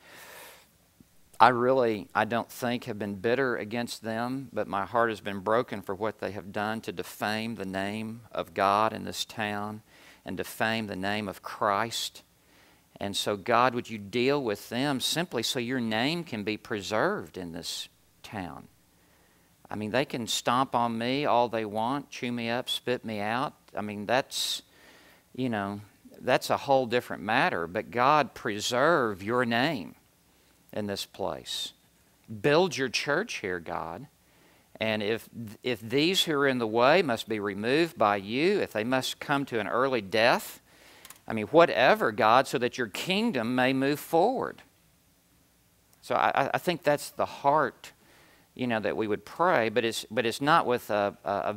S1: I really, I don't think, have been bitter against them, but my heart has been broken for what they have done to defame the name of God in this town and defame the name of Christ. And so, God, would you deal with them simply so your name can be preserved in this town? I mean, they can stomp on me all they want, chew me up, spit me out. I mean, that's, you know, that's a whole different matter. But God, preserve your name in this place. Build your church here, God. And if, if these who are in the way must be removed by you, if they must come to an early death, I mean, whatever, God, so that your kingdom may move forward. So I, I think that's the heart, you know, that we would pray, but it's, but it's not with a, a, a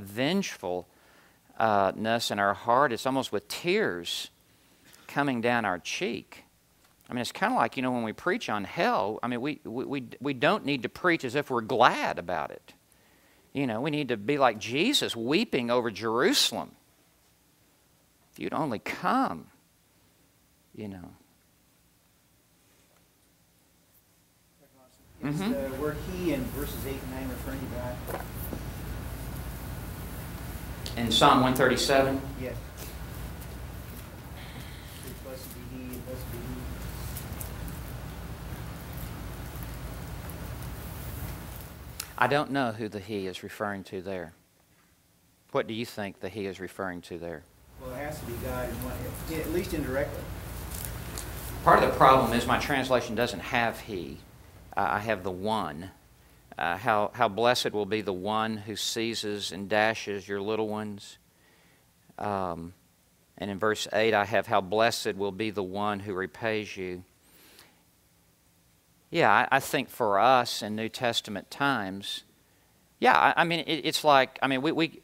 S1: vengefulness in our heart. It's almost with tears coming down our cheek. I mean, it's kind of like, you know, when we preach on hell, I mean, we, we, we don't need to preach as if we're glad about it. You know, we need to be like Jesus weeping over Jerusalem. If you'd only come, you know.
S6: Is
S1: Mhm.
S6: the word he in verses 8 and 9 referring to God?
S1: In Psalm 137,
S6: Yes. Blessed be he, and blessed be he.
S1: I don't know who the he is referring to there. What do you think the he is referring to there?
S6: Well, it has to be God in one, at least indirectly.
S1: Part of the problem is my translation doesn't have he. Uh, I have the one. Uh, how, how blessed will be the one who seizes and dashes your little ones. Um, and in verse 8, I have how blessed will be the one who repays you. Yeah, I, I think for us in New Testament times, yeah, I, I mean, it, it's like, I mean, we, we,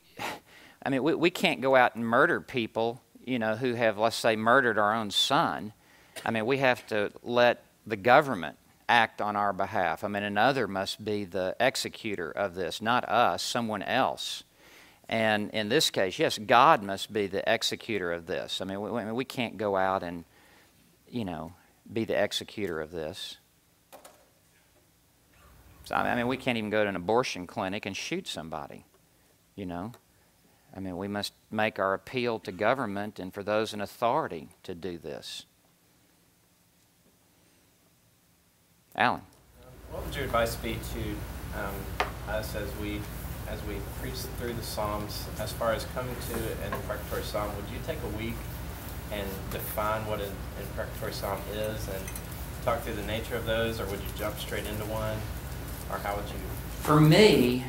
S1: I mean, we, we can't go out and murder people, you know, who have, let's say, murdered our own son. I mean, we have to let the government act on our behalf. I mean, another must be the executor of this, not us, someone else. And in this case, yes, God must be the executor of this. I mean, we, we can't go out and, you know, be the executor of this. So, I mean, we can't even go to an abortion clinic and shoot somebody, you know. I mean, we must make our appeal to government and for those in authority to do this. Alan.
S7: What would your advice be to um, us as we as we preach through the Psalms, as far as coming to an imprecatory psalm? Would you take a week and define what an imprecatory psalm is, and talk through the nature of those, or would you jump straight into one, or how would you?
S1: For me,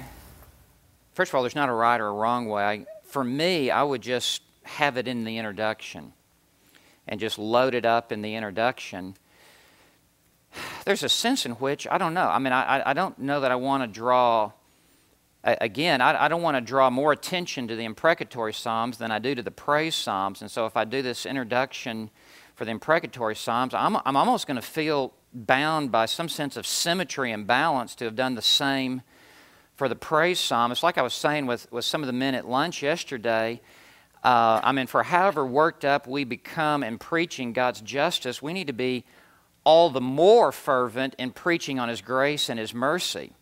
S1: first of all, there's not a right or a wrong way. For me, I would just have it in the introduction and just load it up in the introduction there's a sense in which, I don't know, I mean, I, I don't know that I want to draw, again, I, I don't want to draw more attention to the imprecatory Psalms than I do to the praise Psalms. And so if I do this introduction for the imprecatory Psalms, I'm, I'm almost going to feel bound by some sense of symmetry and balance to have done the same for the praise psalm. It's like I was saying with, with some of the men at lunch yesterday. Uh, I mean, for however worked up we become in preaching God's justice, we need to be all the more fervent in preaching on His grace and His mercy.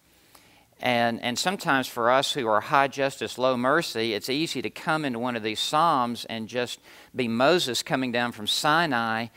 S1: And, and sometimes for us who are high justice, low mercy, it's easy to come into one of these Psalms and just be Moses coming down from Sinai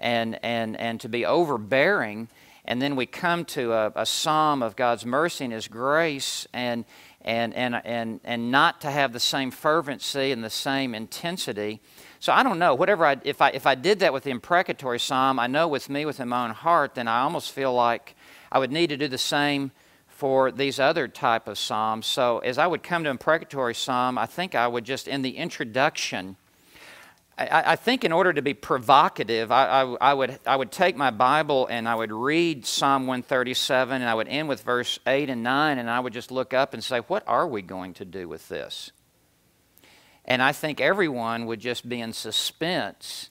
S1: and, and, and to be overbearing. And then we come to a, a Psalm of God's mercy and His grace and, and, and, and, and not to have the same fervency and the same intensity. So I don't know. Whatever I, if I if I did that with the imprecatory psalm, I know with me within my own heart, then I almost feel like I would need to do the same for these other type of psalms. So as I would come to imprecatory psalm, I think I would just in the introduction. I, I think in order to be provocative, I, I, I, would, I would take my Bible and I would read Psalm 137 and I would end with verse 8 and 9 and I would just look up and say, What are we going to do with this? And I think everyone would just be in suspense.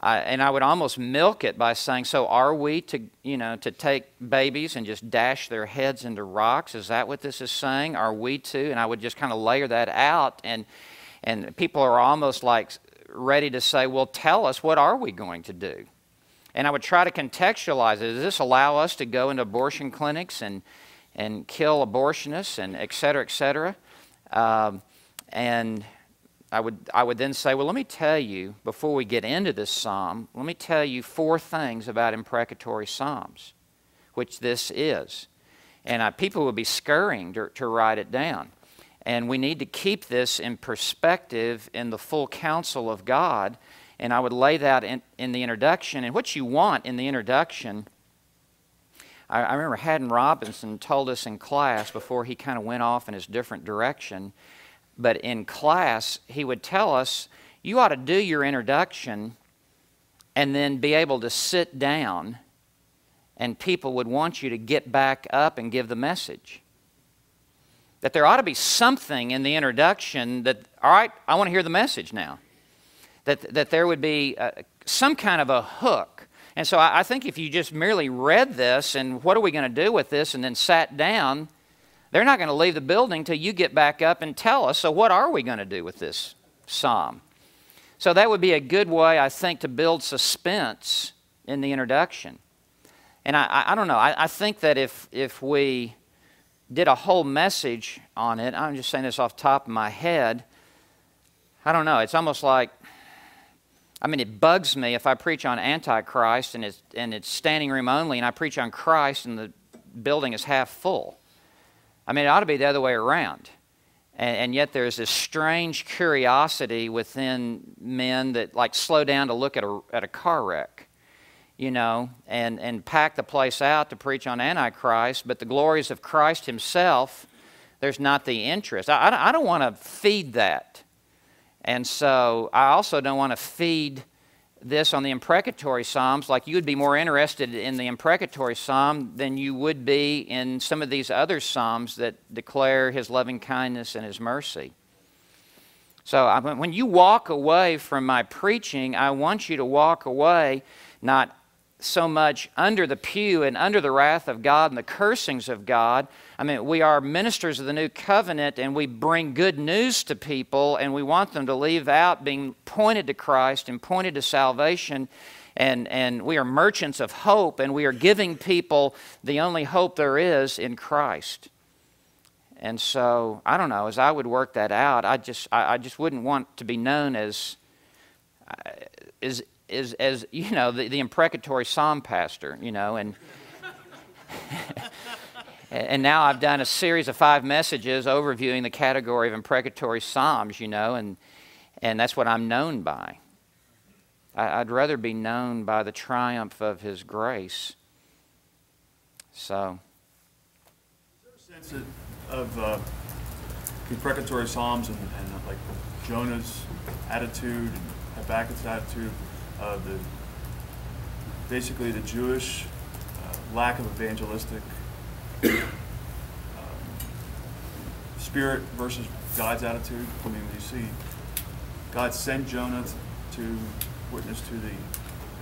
S1: and I would almost milk it by saying, "So are we to, you know, to take babies and just dash their heads into rocks? Is that what this is saying? Are we to?" And I would just kind of layer that out, and and people are almost like ready to say, "Well, tell us what are we going to do?" And I would try to contextualize it. Does this allow us to go into abortion clinics and and kill abortionists and et cetera, et cetera? Um, and I would, I would then say, well, let me tell you, before we get into this psalm, let me tell you four things about imprecatory psalms, which this is. And I, people would be scurrying to, to write it down. And we need to keep this in perspective in the full counsel of God. And I would lay that in, in the introduction. And what you want in the introduction, I, I remember Haddon Robinson told us in class before he kind of went off in his different direction but in class, he would tell us, you ought to do your introduction and then be able to sit down, and people would want you to get back up and give the message. That there ought to be something in the introduction that, all right, I want to hear the message now. That, that there would be uh, some kind of a hook. And so I, I think if you just merely read this and what are we going to do with this and then sat down, they're not going to leave the building till you get back up and tell us, so what are we going to do with this psalm? So that would be a good way, I think, to build suspense in the introduction. And I, I, don't know, I, I think that if, if we did a whole message on it, I'm just saying this off top of my head, I don't know, it's almost like, I mean, it bugs me if I preach on Antichrist and it's, and it's standing room only, and I preach on Christ and the building is half full. I mean, it ought to be the other way around. And, and, yet there's this strange curiosity within men that like slow down to look at a, at a car wreck, you know, and, and pack the place out to preach on Antichrist, but the glories of Christ himself, there's not the interest. I, I, I don't want to feed that. And so I also don't want to feed this on the imprecatory psalms, like you would be more interested in the imprecatory psalm than you would be in some of these other psalms that declare his loving kindness and his mercy. So when you walk away from my preaching, I want you to walk away not so much under the pew and under the wrath of God and the cursings of God. I mean, we are ministers of the new covenant and we bring good news to people and we want them to leave out being pointed to Christ and pointed to salvation. And, and we are merchants of hope and we are giving people the only hope there is in Christ. And so, I don't know, as I would work that out, I just, I, I just wouldn't want to be known as, as is as you know the, the imprecatory psalm pastor you know and and now I've done a series of five messages overviewing the category of imprecatory psalms you know and and that's what I'm known by. I, would rather be known by the triumph of his grace. So.
S8: Is there a sense of uh, imprecatory psalms and, and uh, like Jonah's attitude and Habakkuk's attitude uh, the basically the Jewish uh, lack of evangelistic um, spirit versus God's attitude. I mean, you see God sent Jonah to witness to the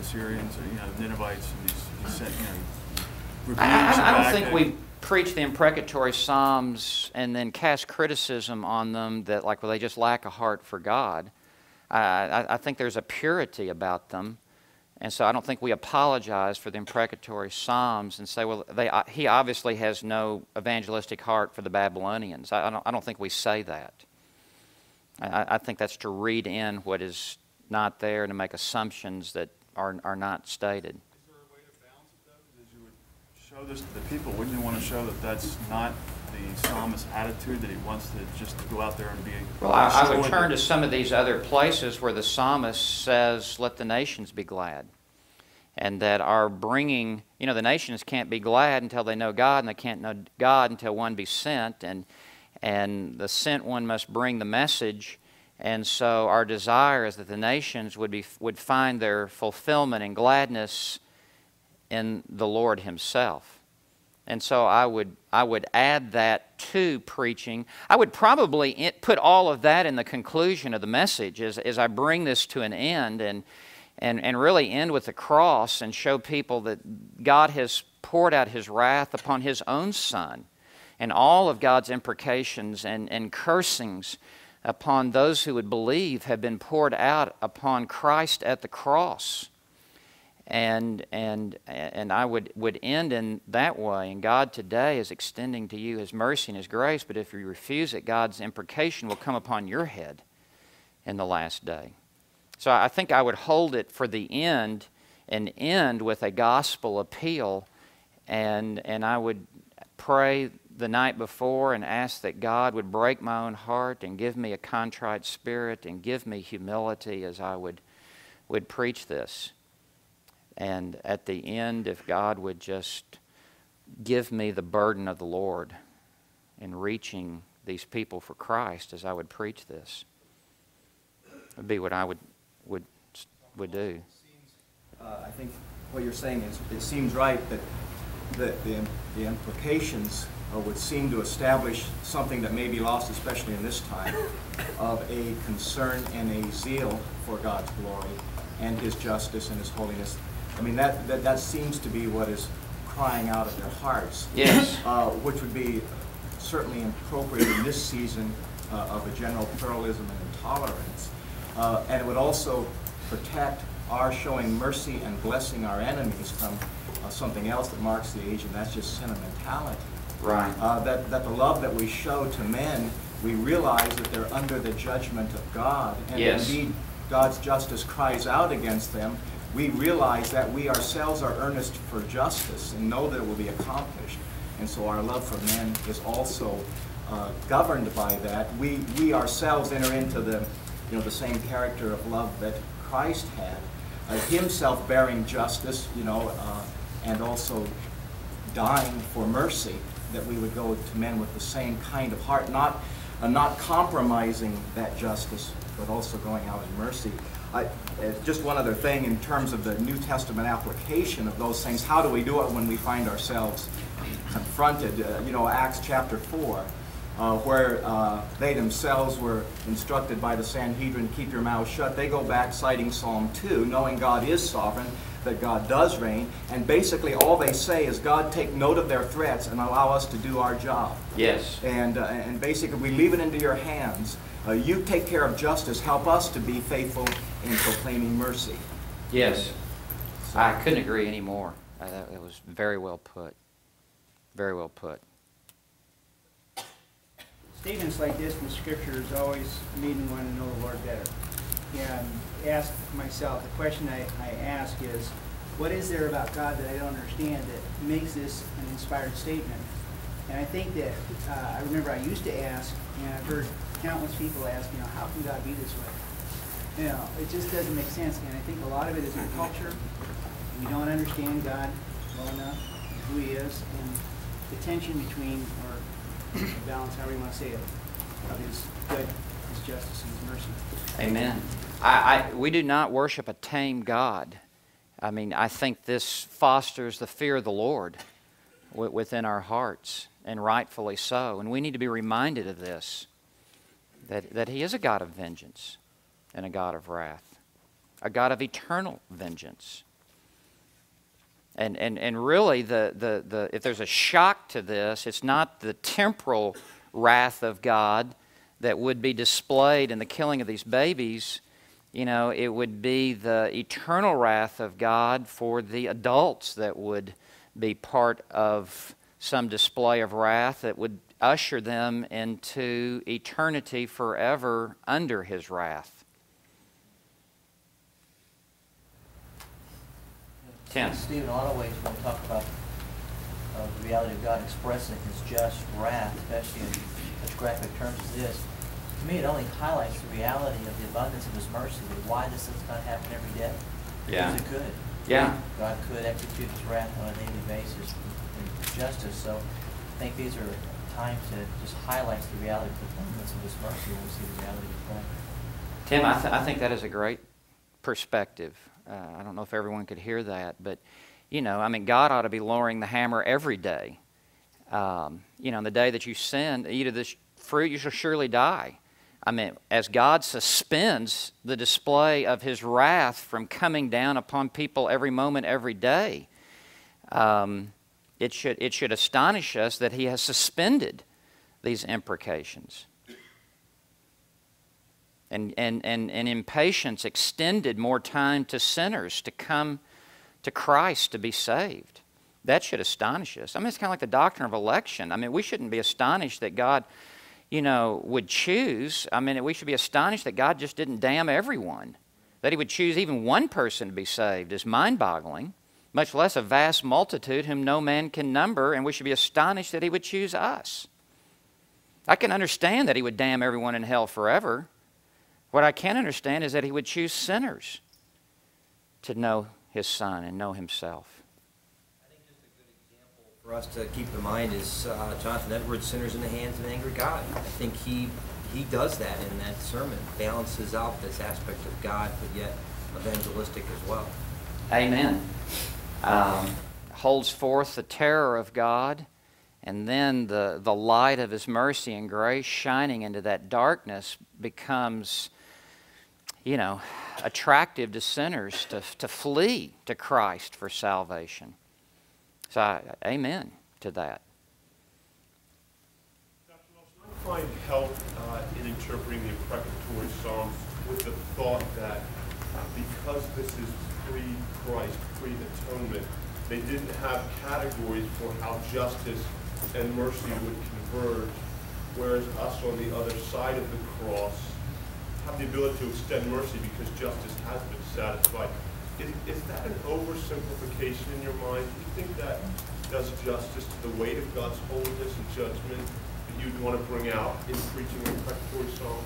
S8: Assyrians or you know Ninevites, and he's, he sent you know.
S1: I, I, I don't think we preach the imprecatory psalms and then cast criticism on them that like well they just lack a heart for God. I, I think there's a purity about them. And so I don't think we apologize for the imprecatory Psalms and say, well, they, uh, he obviously has no evangelistic heart for the Babylonians. I, I, don't, I don't think we say that. I, I, think that's to read in what is not there and to make assumptions that are, are not stated.
S8: Is there a way to balance it, though? As you would show this to the people, wouldn't you want to show that that's not the psalmist's attitude that he wants to just go out there and be.
S1: Well, I, I would turn to some of these other places where the psalmist says, "Let the nations be glad," and that our bringing, you know, the nations can't be glad until they know God, and they can't know God until one be sent, and and the sent one must bring the message. And so our desire is that the nations would be would find their fulfillment and gladness in the Lord Himself. And so I would, I would add that to preaching. I would probably put all of that in the conclusion of the message as, as I bring this to an end and, and, and really end with the cross and show people that God has poured out His wrath upon His own Son and all of God's imprecations and, and cursings upon those who would believe have been poured out upon Christ at the cross and and and I would would end in that way. And God today is extending to you His mercy and His grace. But if you refuse it, God's imprecation will come upon your head in the last day. So I think I would hold it for the end and end with a gospel appeal, and and I would pray the night before and ask that God would break my own heart and give me a contrite spirit and give me humility as I would would preach this. And at the end, if God would just give me the burden of the Lord in reaching these people for Christ as I would preach this, would be what I would would would do.
S6: Uh, I think what you're saying is it seems right that that the, the imprecations uh, would seem to establish something that may be lost, especially in this time, of a concern and a zeal for God's glory and His justice and His holiness I mean, that, that, that seems to be what is crying out of their hearts.
S1: Yes.
S6: Uh, which would be certainly appropriate in this season uh, of a general pluralism and intolerance. Uh, and it would also protect our showing mercy and blessing our enemies from uh, something else that marks the age, and that's just sentimentality.
S1: Right.
S6: Uh, that, that the love that we show to men, we realize that they're under the judgment of God. And
S1: yes.
S6: indeed, God's justice cries out against them we realize that we ourselves are earnest for justice and know that it will be accomplished. And so our love for men is also uh, governed by that. We, we ourselves enter into the, you know, the same character of love that Christ had, uh, himself bearing justice, you know, uh, and also dying for mercy, that we would go to men with the same kind of heart, not, uh, not compromising that justice, but also going out in mercy. I, just one other thing in terms of the New Testament application of those things. How do we do it when we find ourselves confronted? Uh, you know, Acts chapter 4, uh, where uh, they themselves were instructed by the Sanhedrin, keep your mouth shut. They go back citing Psalm 2, knowing God is sovereign. that God does reign. And basically, all they say is, God, take note of their threats and allow us to do our job.
S1: Yes.
S6: And, uh, and basically, we leave it into your hands. Uh, you take care of justice. Help us to be faithful in proclaiming mercy.
S1: Yes. I couldn't agree any more. Uh, that, that was very well put. Very well put.
S9: Statements like this in the scriptures always made me want to know the Lord better. And ask myself, the question I, I ask is, what is there about God that I don't understand that makes this an inspired statement? And I think that, uh, I remember I used to ask, and I've heard countless people ask, you know, how can God be this way? You know, it just doesn't make sense. And I think a lot of it is our culture. We don't understand God well enough, who He is, and the tension between, or balance, however you want to say it, of His good, His justice, and His mercy.
S1: Amen. I, I, we do not worship a tame God. I mean, I think this fosters the fear of the Lord within our hearts, and rightfully so. And we need to be reminded of this that, that He is a God of vengeance and a God of wrath, a God of eternal vengeance. And, and, and really, the, the, the, if there's a shock to this, it's not the temporal wrath of God that would be displayed in the killing of these babies. You know, it would be the eternal wrath of God for the adults that would be part of some display of wrath that would usher them into eternity forever under his wrath. Tim.
S10: Stephen, in a lot of ways, when we talk about uh, the reality of God expressing his just wrath, especially in such graphic terms as this, to me, it only highlights the reality of the abundance of his mercy, and why this does not happen every day.
S1: Yeah.
S10: Because it could.
S1: Yeah.
S10: God could execute his wrath on a daily basis in justice. So I think these are times that just highlights the reality of the abundance of his mercy when we see the reality of God.
S1: Tim, I, th- I think that is a great perspective. Uh, I don't know if everyone could hear that, but you know, I mean, God ought to be lowering the hammer every day. Um, you know, on the day that you sin, eat of this fruit, you shall surely die. I mean, as God suspends the display of His wrath from coming down upon people every moment, every day, um, it should it should astonish us that He has suspended these imprecations and, and, and, and in patience extended more time to sinners to come to Christ to be saved. That should astonish us. I mean, it's kind of like the doctrine of election. I mean, we shouldn't be astonished that God, you know, would choose. I mean, we should be astonished that God just didn't damn everyone. That He would choose even one person to be saved is mind boggling, much less a vast multitude whom no man can number, and we should be astonished that He would choose us. I can understand that He would damn everyone in hell forever. What I can't understand is that he would choose sinners to know his son and know himself.
S11: I think just a good example for us to keep in mind is uh, Jonathan Edwards, Sinners in the Hands of an Angry God. I think he he does that in that sermon, balances out this aspect of God, but yet evangelistic as well.
S1: Amen. Um, holds forth the terror of God and then the, the light of his mercy and grace shining into that darkness becomes you know, attractive to sinners to, to flee to Christ for salvation. So, I, amen to that.
S3: Dr. I find help uh, in interpreting the imprecatory Psalms with the thought that uh, because this is pre-Christ, pre-atonement, they didn't have categories for how justice and mercy would converge, whereas us on the other side of the cross have the ability to extend mercy because justice has been satisfied. Is, is that an oversimplification in your mind? Do you think that does justice to the weight of God's holiness and judgment that you'd want to bring out in preaching the imprecatory psalm?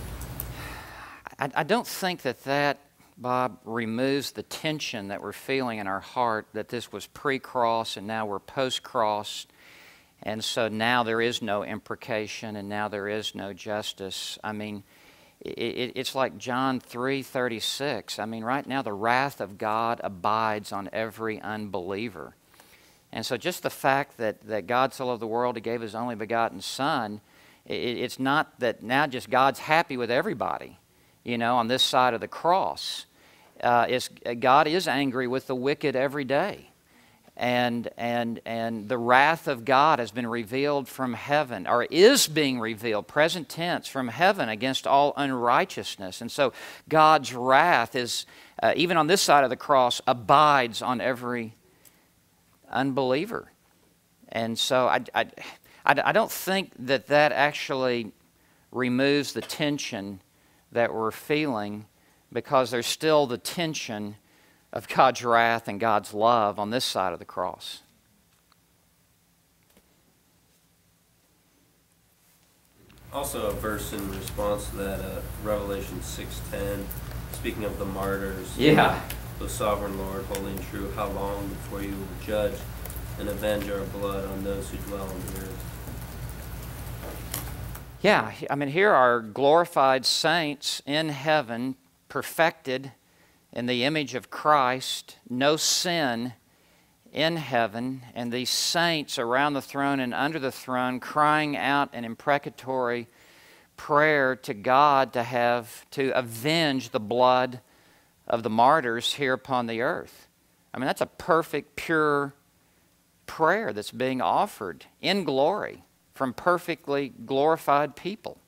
S1: I, I don't think that that, Bob, removes the tension that we're feeling in our heart that this was pre cross and now we're post cross. And so now there is no imprecation and now there is no justice. I mean, it's like John 3:36. I mean, right now the wrath of God abides on every unbeliever. And so just the fact that, that God so loved the world, He gave His only begotten Son, it, it's not that now just God's happy with everybody, you know, on this side of the cross. uh, is God is angry with the wicked every day. And, and, and the wrath of God has been revealed from heaven, or is being revealed, present tense, from heaven against all unrighteousness. And so God's wrath is, uh, even on this side of the cross, abides on every unbeliever. And so I, I, I, I don't think that that actually removes the tension that we're feeling because there's still the tension of God's wrath and God's love on this side of the cross.
S11: Also, a verse in response to that, uh, Revelation six ten, speaking of the martyrs.
S1: Yeah.
S11: The sovereign Lord, holy and true, how long before you will judge and avenge our blood on those who dwell on the earth?
S1: Yeah, I mean, here are glorified saints in heaven, perfected in the image of Christ, no sin in heaven, and these saints around the throne and under the throne crying out an imprecatory prayer to God to have to avenge the blood of the martyrs here upon the earth. I mean, that's a perfect, pure prayer that's being offered in glory from perfectly glorified people.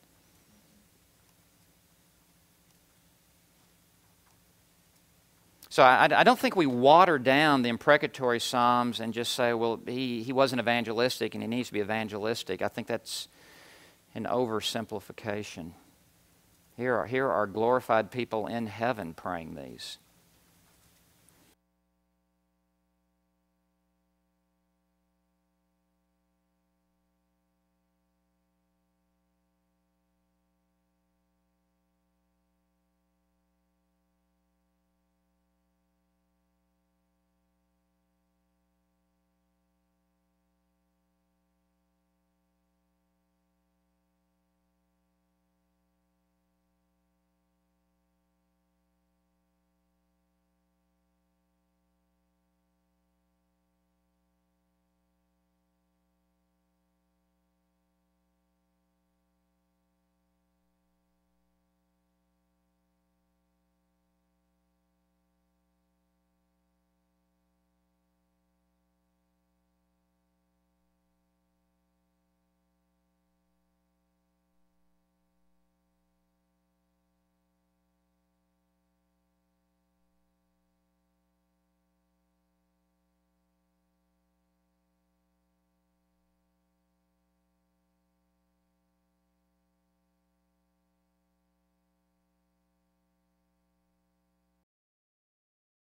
S1: So I, I, don't think we water down the imprecatory Psalms and just say, well, he, he wasn't evangelistic and he needs to be evangelistic. I think that's an oversimplification. Here are, here are glorified people in heaven praying these.